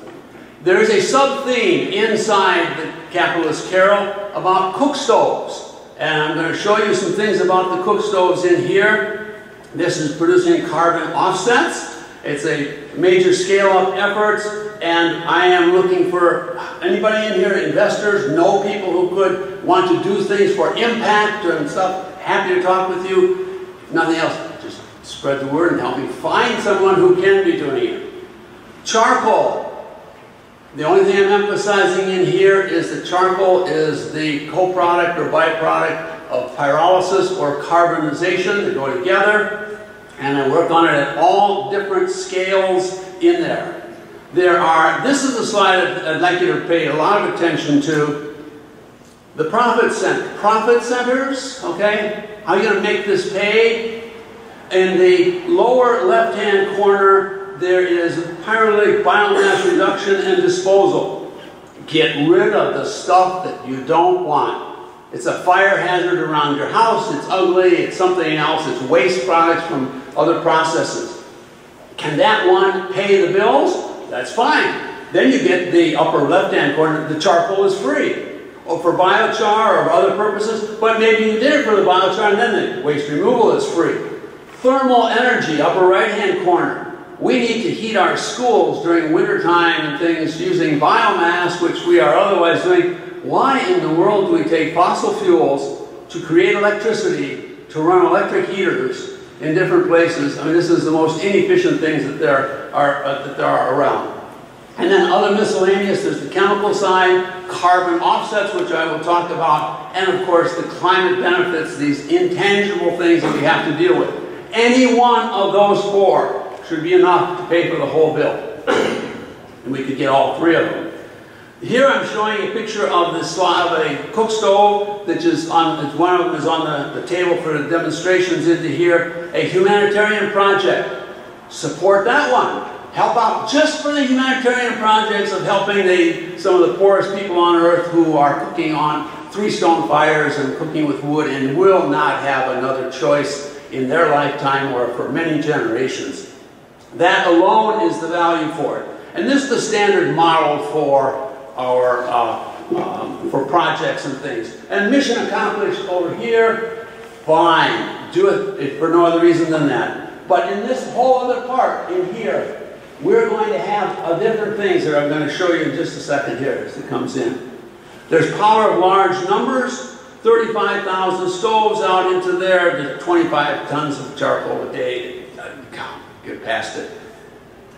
There is a sub-theme inside the Capitalist Carol about cook stoves. And I'm going to show you some things about the cook stoves in here. This is producing carbon offsets. It's a major scale-up effort, and I am looking for anybody in here, investors, know people who could want to do things for impact and stuff. Happy to talk with you. Nothing else, spread the word and help me find someone who can be doing it. Charcoal. The only thing I'm emphasizing in here is that charcoal is the co-product or byproduct of pyrolysis or carbonization. They go together. And I work on it at all different scales in there. There are, this is a slide I'd like you to pay a lot of attention to. The profit center, profit centers, okay? How are you going to make this pay? In the lower left-hand corner, there is pyrolytic biomass reduction and disposal. Get rid of the stuff that you don't want. It's a fire hazard around your house, it's ugly, it's something else, it's waste products from other processes. Can that one pay the bills? That's fine. Then you get the upper left-hand corner, the charcoal is free. Or for biochar or other purposes, but maybe you did it for the biochar and then the waste removal is free. Thermal energy, upper right-hand corner. We need to heat our schools during wintertime and things using biomass, which we are otherwise doing why in the world do we take fossil fuels to create electricity, to run electric heaters in different places? I mean, this is the most inefficient things that there are, uh, that there are around. And then other miscellaneous, there's the chemical side, carbon offsets, which I will talk about, and of course the climate benefits, these intangible things that we have to deal with. Any one of those four should be enough to pay for the whole bill. and we could get all three of them. Here I'm showing a picture of this of a cook stove that is on one of them is on the, the table for the demonstrations into here. A humanitarian project. Support that one. Help out just for the humanitarian projects of helping the, some of the poorest people on earth who are cooking on three stone fires and cooking with wood and will not have another choice in their lifetime or for many generations. That alone is the value for it. And this is the standard model for our, uh, um, for projects and things. And mission accomplished over here, fine. Do it for no other reason than that. But in this whole other part in here, we're going to have uh, different things that I'm going to show you in just a second here as it comes in. There's power of large numbers, 35,000 stoves out into there, 25 tons of charcoal a day. Get past it.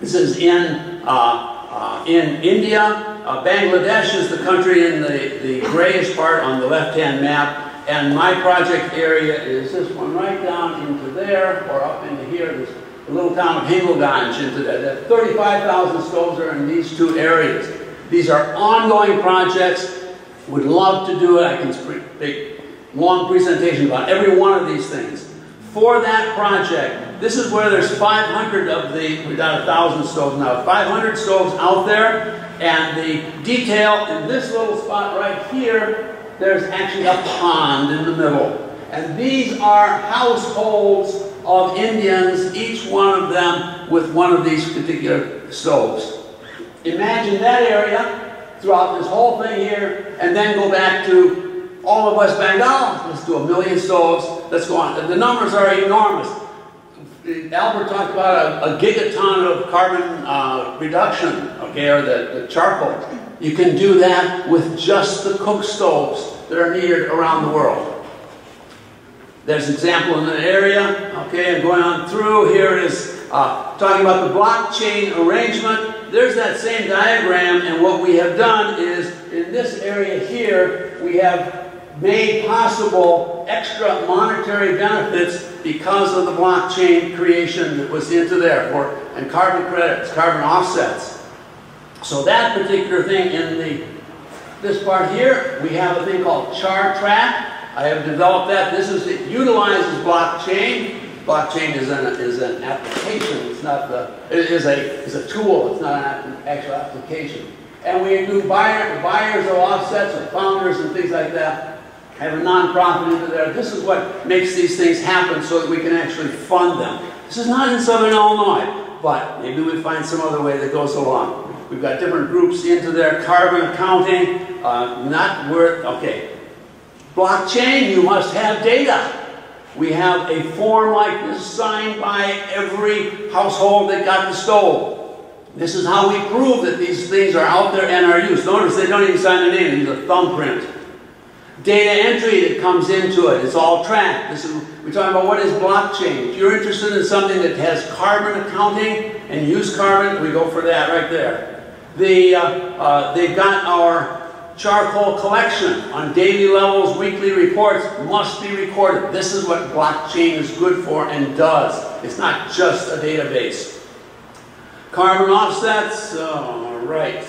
This is in uh, uh, in India, uh, Bangladesh is the country in the, the grayish part on the left-hand map, and my project area is this one right down into there, or up into here, this little town of Hingalganj into that. 35,000 stoves are in these two areas. These are ongoing projects. Would love to do it. I can make long presentation about every one of these things. For that project, this is where there's 500 of the, we've got 1,000 stoves now, 500 stoves out there, and the detail in this little spot right here, there's actually a pond in the middle. And these are households of Indians, each one of them with one of these particular stoves. Imagine that area throughout this whole thing here, and then go back to all of West Bengal. Let's do a million stoves. Let's go on. The numbers are enormous. Albert talked about a, a gigaton of carbon uh, reduction, okay, or the, the charcoal. You can do that with just the cook stoves that are needed around the world. There's an example in the area, okay, I'm going on through. here is uh, talking about the blockchain arrangement. There's that same diagram, and what we have done is, in this area here, we have made possible extra monetary benefits because of the blockchain creation that was into there for and carbon credits, carbon offsets. So that particular thing in the this part here, we have a thing called CharTrack. I have developed that. This is it utilizes blockchain. Blockchain is an is an application. It's not the it is a is a tool. It's not an actual application. And we do buyer, buyers of offsets or founders and things like that have a nonprofit into there. This is what makes these things happen so that we can actually fund them. This is not in Southern Illinois, but maybe we find some other way that goes along. We've got different groups into there, carbon accounting, uh, not worth, okay. Blockchain, you must have data. We have a form like this signed by every household that got the stove. This is how we prove that these things are out there and are used. Notice they don't even sign their name, it's a thumbprint. Data entry that comes into it, it's all tracked. This is, we're talking about what is blockchain. If you're interested in something that has carbon accounting and use carbon, we go for that right there. The, uh, uh, they've got our charcoal collection on daily levels, weekly reports must be recorded. This is what blockchain is good for and does. It's not just a database. Carbon offsets, all right.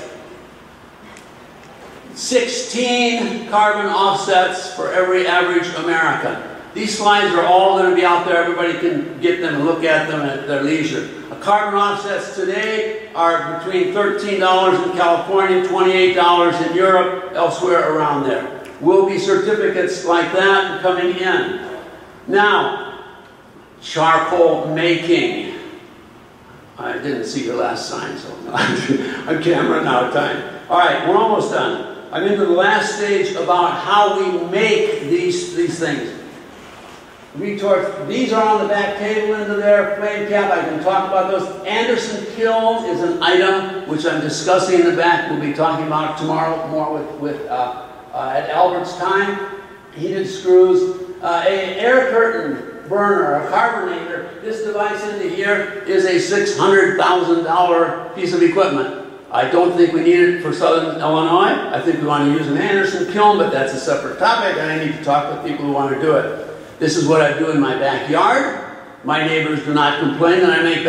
16 carbon offsets for every average American. These slides are all going to be out there. Everybody can get them and look at them at their leisure. A carbon offsets today are between $13 in California, $28 in Europe, elsewhere around there. Will be certificates like that coming in. Now, charcoal making. I didn't see your last sign, so I'm running out of time. All right, we're almost done. I'm into the last stage about how we make these, these things. Retorts, these are on the back table into there, flame cap, I can talk about those. Anderson kiln is an item which I'm discussing in the back. We'll be talking about it tomorrow more with, with uh, uh, at Albert's time. Heated screws, uh, a air curtain burner, a carbonator. This device into here is a $600,000 piece of equipment. I don't think we need it for Southern Illinois. I think we want to use an Anderson kiln, but that's a separate topic, and I need to talk with people who want to do it. This is what I do in my backyard. My neighbors do not complain that I make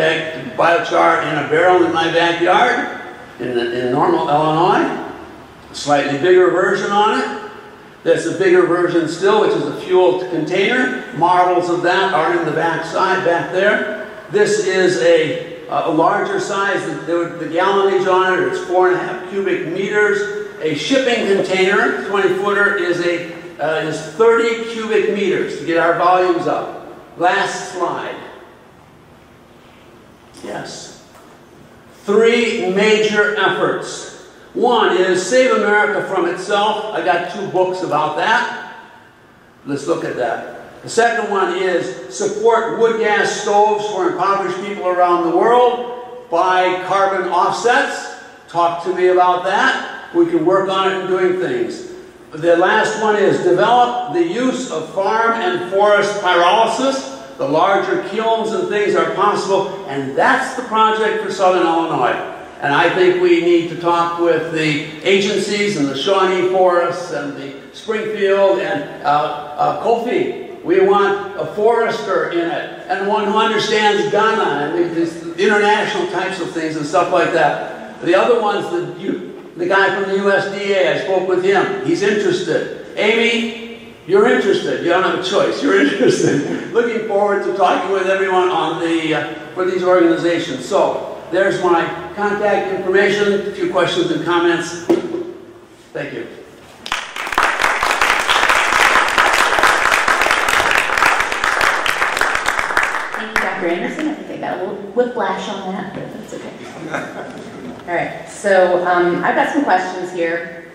biochar in a barrel in my backyard in, in Normal Illinois. A slightly bigger version on it. There's a bigger version still, which is a fuel container. Models of that are in the back side, back there. This is a a larger size, the, the gallonage on it is four and a half cubic meters. A shipping container, 20 footer, is, a, uh, is 30 cubic meters to get our volumes up. Last slide. Yes. Three major efforts. One is Save America from Itself. I got two books about that. Let's look at that. The second one is support wood gas stoves for impoverished people around the world. Buy carbon offsets. Talk to me about that. We can work on it and doing things. The last one is develop the use of farm and forest pyrolysis. The larger kilns and things are possible, and that's the project for Southern Illinois. And I think we need to talk with the agencies and the Shawnee Forests and the Springfield and uh, uh, Kofi we want a forester in it, and one who understands Ghana and these international types of things and stuff like that. The other ones, the, you, the guy from the USDA, I spoke with him. He's interested. Amy, you're interested. You don't have a choice. You're interested. Looking forward to talking with everyone on the uh, for these organizations. So there's my contact information. A few questions and comments. Thank you. Dr. Anderson. I think I got a little whiplash on that, but that's okay. All right, so um, I've got some questions here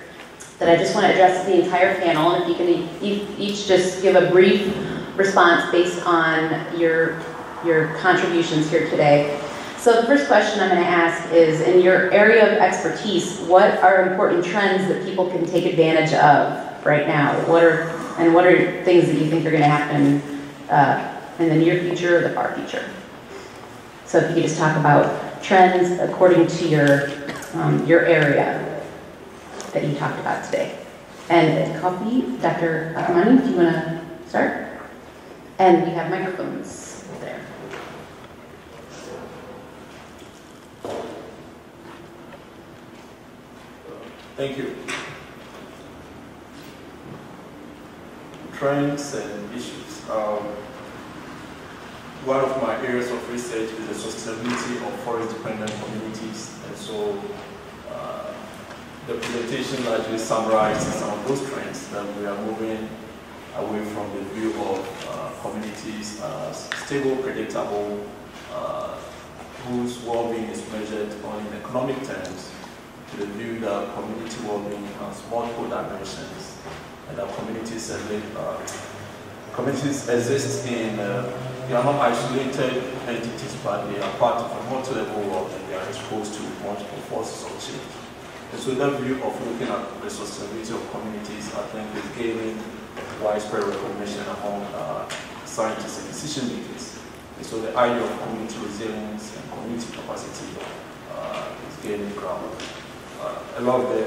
that I just want to address to the entire panel. And if you can each just give a brief response based on your, your contributions here today. So the first question I'm going to ask is, in your area of expertise, what are important trends that people can take advantage of right now? What are, and what are things that you think are going to happen uh, in the near future or the far future. So if you could just talk about trends according to your, um, your area that you talked about today. And Kofi, Dr. Akamani, do you want to start? And we have microphones there. Thank you. Trends and issues. Um, one of my areas of research is the sustainability of forest-dependent communities. And so uh, the presentation largely summarizes some of those trends that we are moving away from the view of uh, communities as stable, predictable, uh, whose well-being is measured only in economic terms, to the view that community well-being has multiple dimensions, and that communities, uh, communities exist in uh, they are not isolated entities, but they are part of a multi-level world and they are exposed to multiple forces of change. And so that view of looking at the sustainability of communities, I think, is gaining widespread recognition among uh, scientists and decision makers. And so the idea of community resilience and community capacity uh, is gaining ground. Uh, a lot of the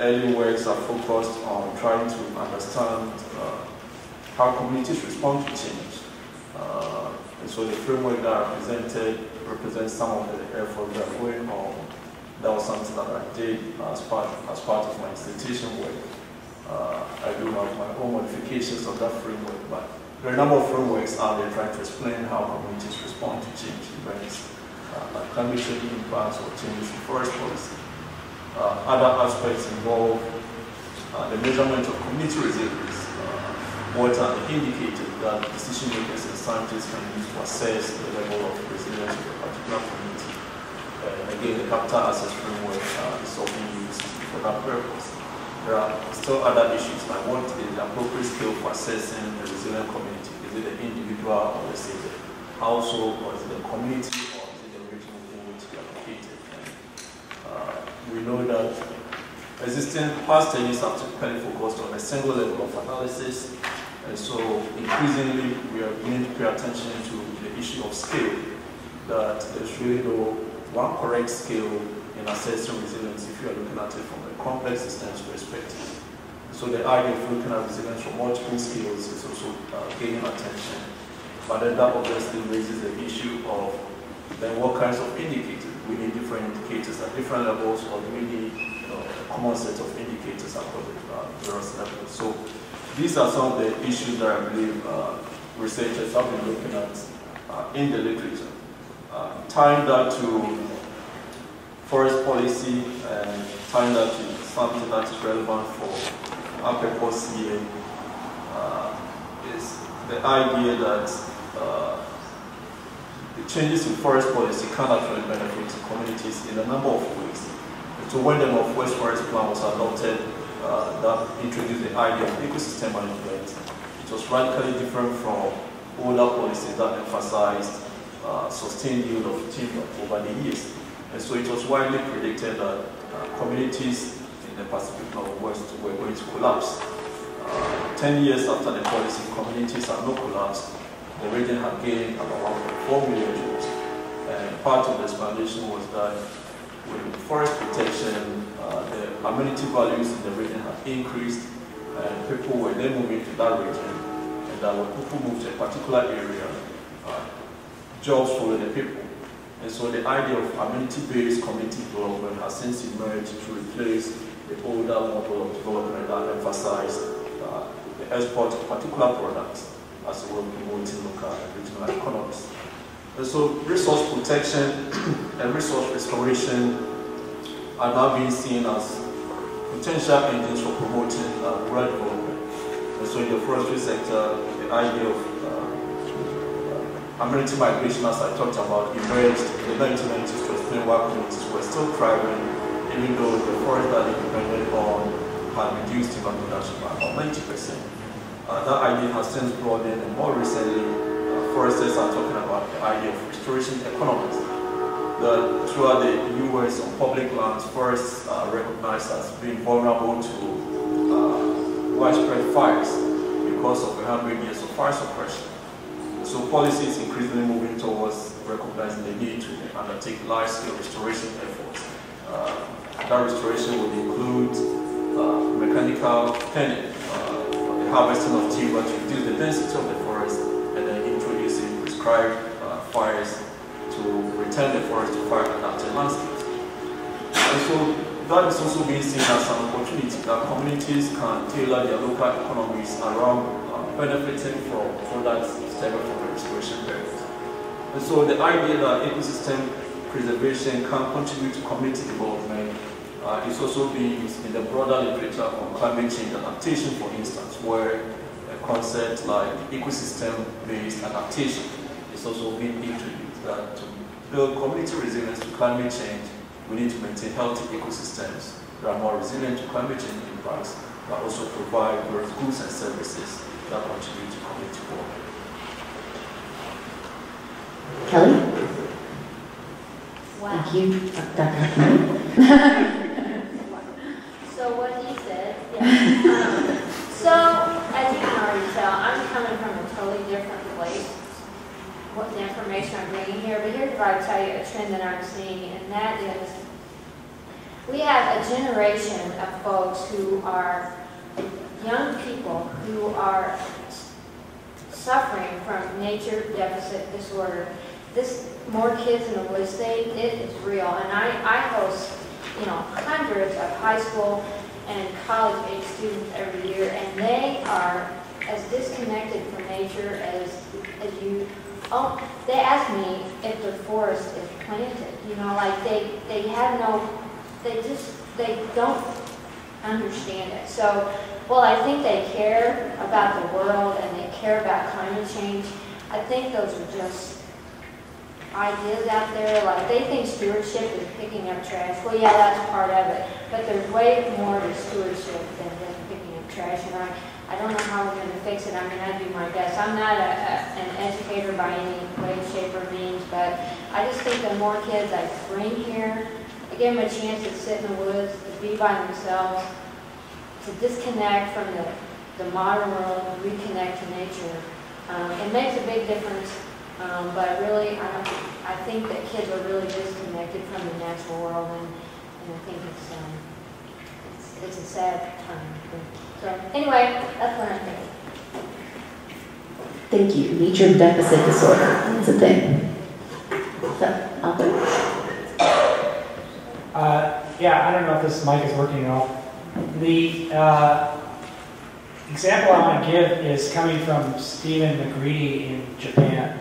early works are focused on trying to understand uh, how communities respond to change. Uh, and so the framework that I presented represents some of the efforts that are going on. That was something that I did as part, as part of my institution work. Uh, I do have my own modifications of that framework, but there are a number of frameworks out there trying to explain how communities respond to change events, uh, like climate change impacts or changes in forest policy. Uh, other aspects involve uh, the measurement of community resilience, uh, what are the indicators that decision makers scientists can use to assess the level of resilience of a particular community. And again, the capital access framework uh, is often used for that purpose. There are still other issues like what is the appropriate scale for assessing the resilient community? Is it the individual or is it the household or is it the community or is it the region in which they are located? Uh, we know that existing past studies have typically focused on a single level of analysis, and so increasingly we are beginning to pay attention to the issue of scale, that there's really no one correct scale in assessing resilience if you are looking at it from a complex systems perspective. So the idea of looking at resilience from multiple scales is also uh, gaining attention. But then that obviously raises the issue of then what kinds of indicators? We need different indicators at different levels, or do we need you know, a common set of indicators across the uh, various levels? So these are some of the issues that I believe uh, researchers have been looking at uh, in the literature. Uh, tying that to forest policy and tying that to something that is relevant for purpose here uh, is the idea that uh, the changes in forest policy can actually benefit communities in a number of ways. So when the Northwest Forest Plan was adopted, uh, that introduced the idea of ecosystem management. It was radically different from older policies that emphasized uh, sustained yield of timber over the years. And so it was widely predicted that uh, communities in the Pacific Northwest were going to collapse. Uh, 10 years after the policy, communities have not collapsed. The region had gained about 1.4 million jobs. And part of the explanation was that with forest protection, the amenity values in the region have increased, and people were then moving to that region. And that when people moved to a particular area, uh, jobs follow the people. And so the idea of amenity-based community development has since emerged to replace the older model of development that emphasized uh, the export of particular products as a way of promoting local and regional economies. And so resource protection and resource restoration are now being seen as potential engines for promoting uh, rural development. And so in the forestry sector, the idea of uh, amenity migration, as I talked about, emerged in the 1990s to explain why communities were still thriving, even though the forest that they depended on had reduced timber production by about 90%. Uh, that idea has since broadened, and more recently, uh, foresters are talking about the idea of restoration economies. That throughout the US on public lands, forests are recognized as being vulnerable to uh, widespread fires because of 100 years of fire suppression. So policy is increasingly moving towards recognizing the need to undertake large-scale restoration efforts. Uh, that restoration would include uh, mechanical penning, the harvesting of timber to reduce the density of the forest, and then introducing prescribed uh, fires to return the forest to fire adapted landscapes. And so that is also being seen as an opportunity that communities can tailor their local economies around uh, benefiting from products stemming from restoration period. And so the idea that ecosystem preservation can contribute to community development uh, is also being used in the broader literature on climate change adaptation, for instance, where a concept like ecosystem-based adaptation is also being introduced. That to build community resilience to climate change, we need to maintain healthy ecosystems that are more resilient to climate change impacts, but also provide both goods and services that contribute to community growth. Kelly? Wow. Thank you, Dr. Akamani. So what he said, yeah. Um, So, as you can already tell, I'm coming from a totally different place. What the information I'm bringing here, but here's what I'll tell you, a trend that I'm seeing, and that is, we have a generation of folks who are young people who are suffering from nature deficit disorder. This more kids in the woods state, it is real. And I, I host, you know, hundreds of high school and college age students every year, and they are as disconnected from nature as, as you, oh, they ask me if the forest is planted, you know, like they, they have no, they just, they don't understand it. So, well, I think they care about the world and they care about climate change. I think those are just ideas out there, like they think stewardship is picking up trash. Well, yeah, that's part of it, but there's way more to stewardship than just picking up trash. And I, I don't know how we're going to fix it. I mean, I do my best. I'm not a, a, an educator by any way, shape, or means, but I just think the more kids I bring here, I give them a chance to sit in the woods, to be by themselves, to disconnect from the, the modern world and reconnect to nature. Um, it makes a big difference um, but really, I, I think that kids are really disconnected from the natural world, and, and I think it's, um, it's, it's a sad time. So anyway, that's what I'm thinking. Thank you. Nature deficit disorder is a thing. So, Albert? Uh, yeah, I don't know if this mic is working at all. The uh, example I want to give is coming from Stephen McGreevy in Japan.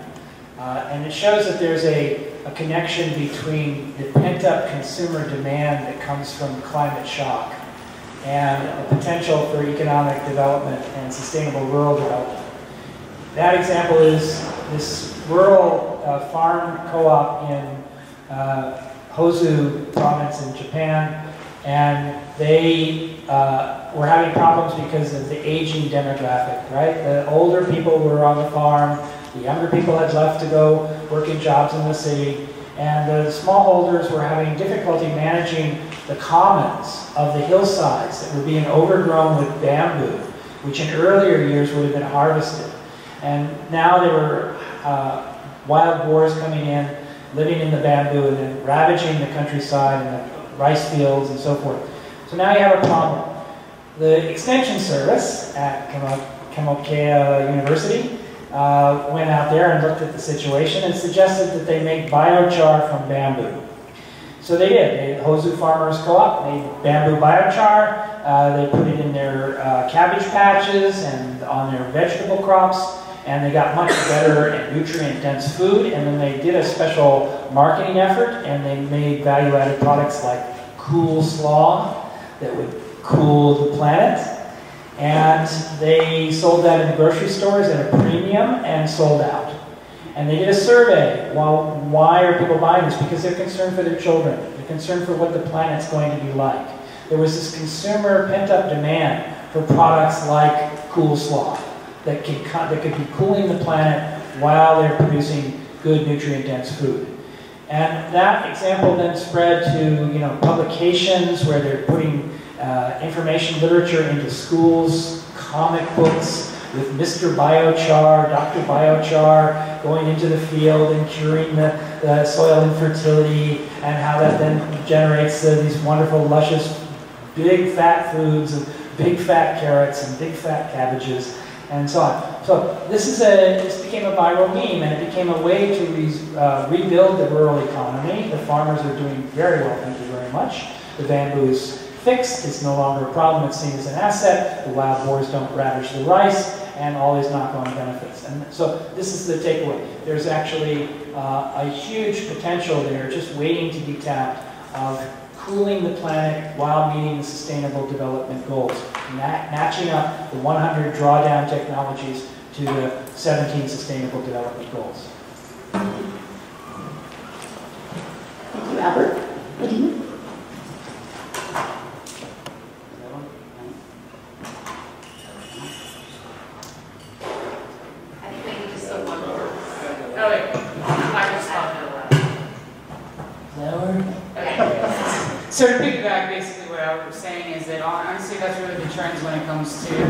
Uh, and it shows that there's a, a connection between the pent-up consumer demand that comes from climate shock and potential for economic development and sustainable rural development. That example is this rural uh, farm co-op in uh, Hozu province in Japan, and they uh, were having problems because of the aging demographic, right? The older people were on the farm, the younger people had left to go work in jobs in the city, and the smallholders were having difficulty managing the commons of the hillsides that were being overgrown with bamboo, which in earlier years would have been harvested. And now there were uh, wild boars coming in, living in the bamboo, and then ravaging the countryside and the rice fields and so forth. So now you have a problem. The Extension Service at Kamokia University uh, went out there and looked at the situation and suggested that they make biochar from bamboo. So they did. The Hozu Farmers Co-op made bamboo biochar. Uh, they put it in their uh, cabbage patches and on their vegetable crops, and they got much better and nutrient-dense food. And then they did a special marketing effort, and they made value-added products like Cool Slaw that would cool the planet and they sold that in grocery stores at a premium and sold out. And they did a survey. Well, why are people buying this? Because they're concerned for their children. They're concerned for what the planet's going to be like. There was this consumer pent-up demand for products like Cool Slaw that could, that could be cooling the planet while they're producing good nutrient-dense food. And that example then spread to you know publications where they're putting uh, information literature into schools, comic books with Mr. Biochar, Dr. Biochar going into the field and curing the, the soil infertility and how that then generates uh, these wonderful, luscious, big fat foods and big fat carrots and big fat cabbages and so on. So this is a this became a viral meme, and it became a way to re, uh, rebuild the rural economy. The farmers are doing very well, thank you very much. The bamboo is fixed. It's no longer a problem. It's seen as an asset. The wild boars don't ravage the rice, and all these knock-on benefits. And so this is the takeaway. There's actually uh, a huge potential there just waiting to be tapped of cooling the planet while meeting the sustainable development goals, matching up the 100 drawdown technologies to the 17 sustainable development goals. Thank you, Albert. So to piggyback, basically what I was saying is that honestly, that's really the trends when it comes to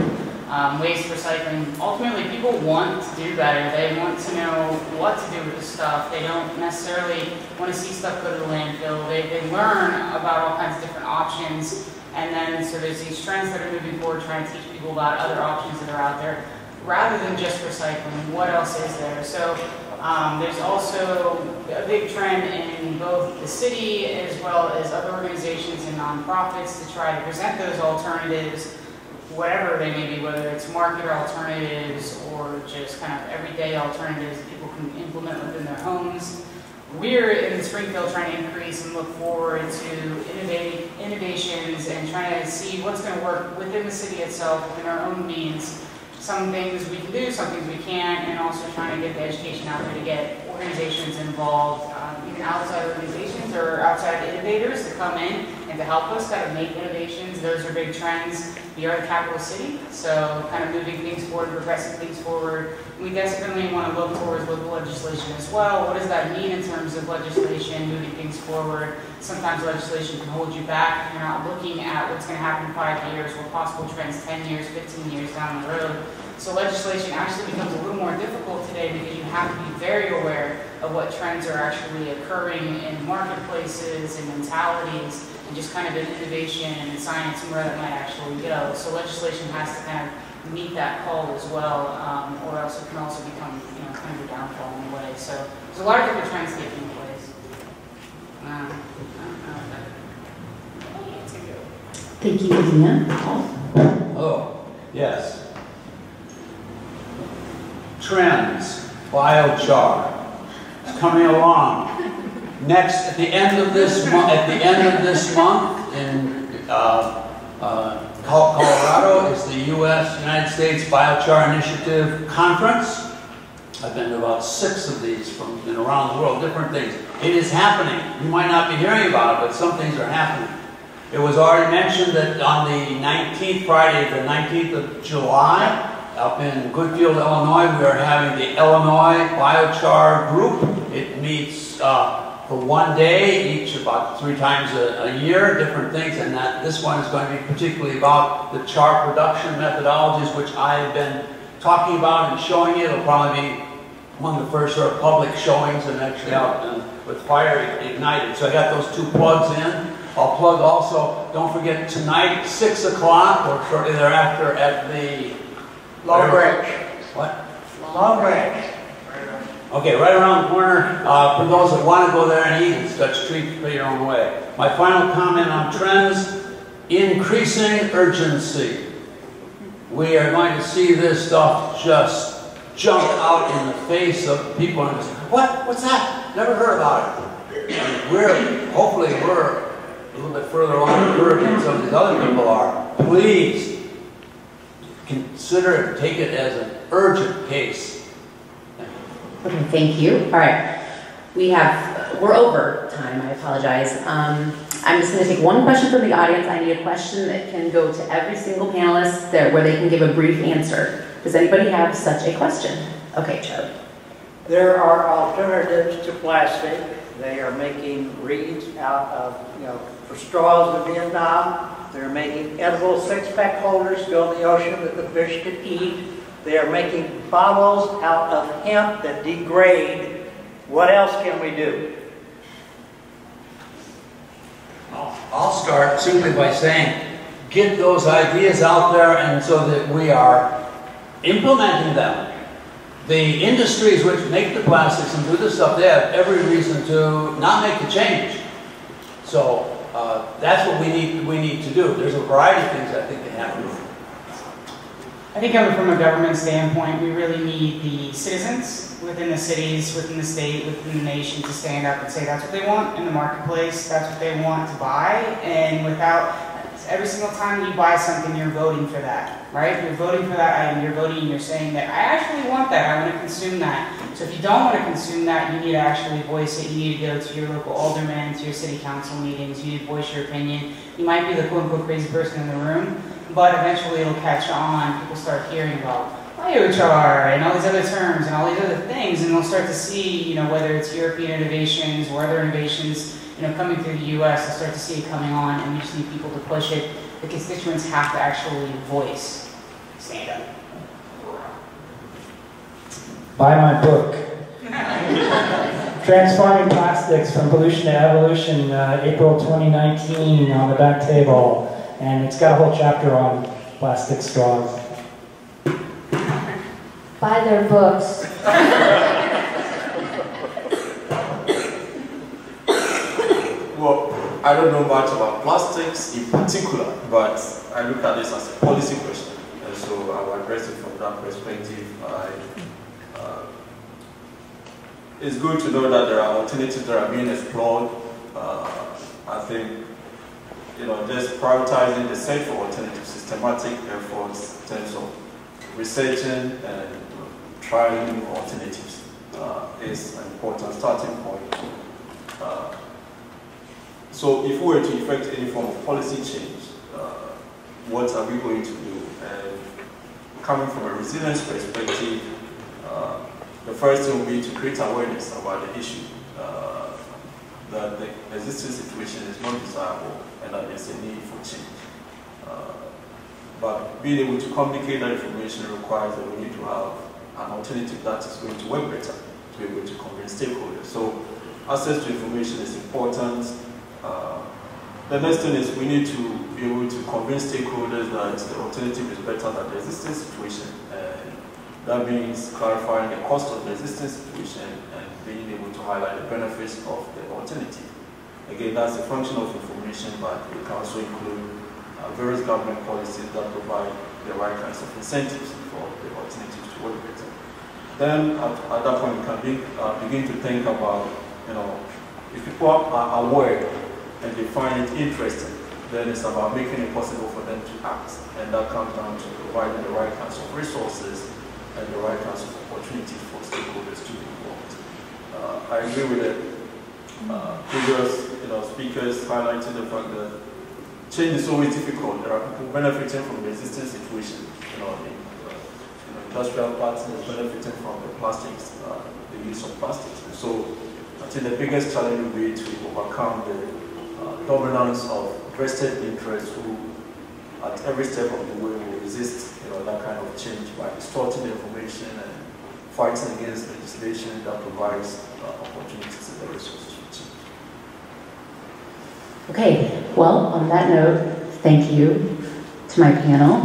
um, waste recycling. Ultimately, people want to better. They want to know what to do with the stuff. They don't necessarily want to see stuff go to the landfill. They, they learn about all kinds of different options. And then, so there's these trends that are moving forward, trying to teach people about other options that are out there, rather than just recycling. What else is there? So um, there's also a big trend in both the city as well as other organizations and nonprofits to try to present those alternatives whatever they may be, whether it's market alternatives or just kind of everyday alternatives that people can implement within their homes. We're in Springfield trying to increase and look forward to innovate, innovations and trying to see what's going to work within the city itself, within our own means. Some things we can do, some things we can't, and also trying to get the education out there to get organizations involved, um, even outside organizations or outside innovators to come in and to help us kind of make innovations. Those are big trends. We are the capital city, so kind of moving things forward, progressing things forward. We desperately want to look towards local legislation as well. What does that mean in terms of legislation, moving things forward? Sometimes legislation can hold you back. You're not looking at what's going to happen in five years or possible trends 10 years, 15 years down the road. So legislation actually becomes a little more difficult today because you have to be very aware of what trends are actually occurring in marketplaces and mentalities and just kind of an innovation and science and where that might actually go. So legislation has to kind of meet that call as well, um, or else it can also become, you know, kind of a downfall in a way. So there's a lot of different trends taking place. Um, I don't know if that- It's a go. Thank you, Christina. Paul? Oh, yes. Trends, biochar, it's coming along. Next, at the end of this month, at the end of this month in uh, uh, Colorado is the U.S. United States Biochar Initiative Conference. I've been to about six of these from around the world, different things. It is happening. You might not be hearing about it, but some things are happening. It was already mentioned that on the 19th, Friday, the 19th of July, up in Goodfield, Illinois, we are having the Illinois Biochar Group. It meets uh, for one day, each about three times a, a year, different things, and that this one is going to be particularly about the char production methodologies, which I have been talking about and showing you. It'll probably be one of the first sort of public showings and actually out uh, with Fire Ignited. So I got those two plugs in. I'll plug also, don't forget tonight, 6 o'clock or shortly thereafter at the... Long Branch. What? Long Branch. Okay, right around the corner, uh, for those that want to go there and eat, it's got street for your own way. My final comment on trends, increasing urgency. We are going to see this stuff just jump out in the face of people and say, what, what's that? Never heard about it. And we're, hopefully we're a little bit further along the curve than some of these other people are. Please, consider it, take it as an urgent case. Okay, thank you. All right. We have, we're over time, I apologize. Um, I'm just gonna take one question from the audience. I need a question that can go to every single panelist there, where they can give a brief answer. Does anybody have such a question? Okay, Charlie. There are alternatives to plastic. They are making reeds out of, you know, for straws in Vietnam. They're making edible six-pack holders to go in the ocean that the fish can eat. They are making bottles out of hemp that degrade. What else can we do? I'll start simply by saying, get those ideas out there and so that we are implementing them. The industries which make the plastics and do this stuff, they have every reason to not make the change. So uh, that's what we need, we need to do. There's a variety of things I think they have to do. I think from a government standpoint, we really need the citizens within the cities, within the state, within the nation to stand up and say that's what they want in the marketplace, that's what they want to buy, and without, every single time you buy something, you're voting for that, right? You're voting for that item, you're voting, you're saying that, I actually want that, I want to consume that. So if you don't want to consume that, you need to actually voice it, you need to go to your local alderman, to your city council meetings, you need to voice your opinion. You might be the quote-unquote crazy person in the room, but eventually it'll catch on. People start hearing about biochar and all these other terms and all these other things, and they'll start to see, you know, whether it's European innovations or other innovations, you know, coming through the U.S. They'll start to see it coming on, and we just need people to push it. The constituents have to actually voice. Stand up. Buy my book. Transforming Plastics from Pollution to Evolution, uh, April 2019 on the back table. And it's got a whole chapter on plastic straws. Buy their books. Well, I don't know much about plastics in particular, but I look at this as a policy question. And so I will address it from that perspective. I, uh, it's good to know that there are alternatives that are being explored. Uh, I think, you know, just prioritizing the search alternative systematic efforts in terms of researching and trying new alternatives uh, is an important starting point. Uh, so if we were to effect any form of policy change, uh, what are we going to do? And coming from a resilience perspective, uh, the first thing will be to create awareness about the issue, that the existing situation is not desirable and that there's a need for change. Uh, but being able to communicate that information requires that we need to have an alternative that is going to work better to be able to convince stakeholders. So access to information is important. Uh, the next thing is we need to be able to convince stakeholders that the alternative is better than the existing situation. And that means clarifying the cost of the existing situation and being able to highlight the benefits of the alternative. Again, that's a function of information, but it can also include uh, various government policies that provide the right kinds of incentives for the alternatives to work better. Then at, at that point, you can be, uh, begin to think about, you know, if people are aware and they find it interesting, then it's about making it possible for them to act. And that comes down to providing the right kinds of resources and the right kinds of opportunities for stakeholders to be involved. Uh, I agree with the uh, previous you know, speakers highlighting the fact that change is always difficult. There are people benefiting from the existing situation. You know, the you know, industrial partners benefiting from the plastics, uh, the use of plastics. And so I think the biggest challenge will be to overcome the uh, dominance of vested interests who at every step of the way will resist you know, that kind of change by distorting the information and fighting against legislation that provides uh, opportunities and resources. Okay, well, on that note, thank you to my panel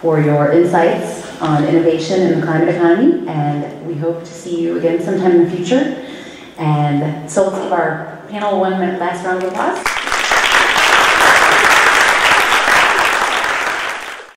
for your insights on innovation in the climate economy, and we hope to see you again sometime in the future. And so let's give our panel one last round of applause.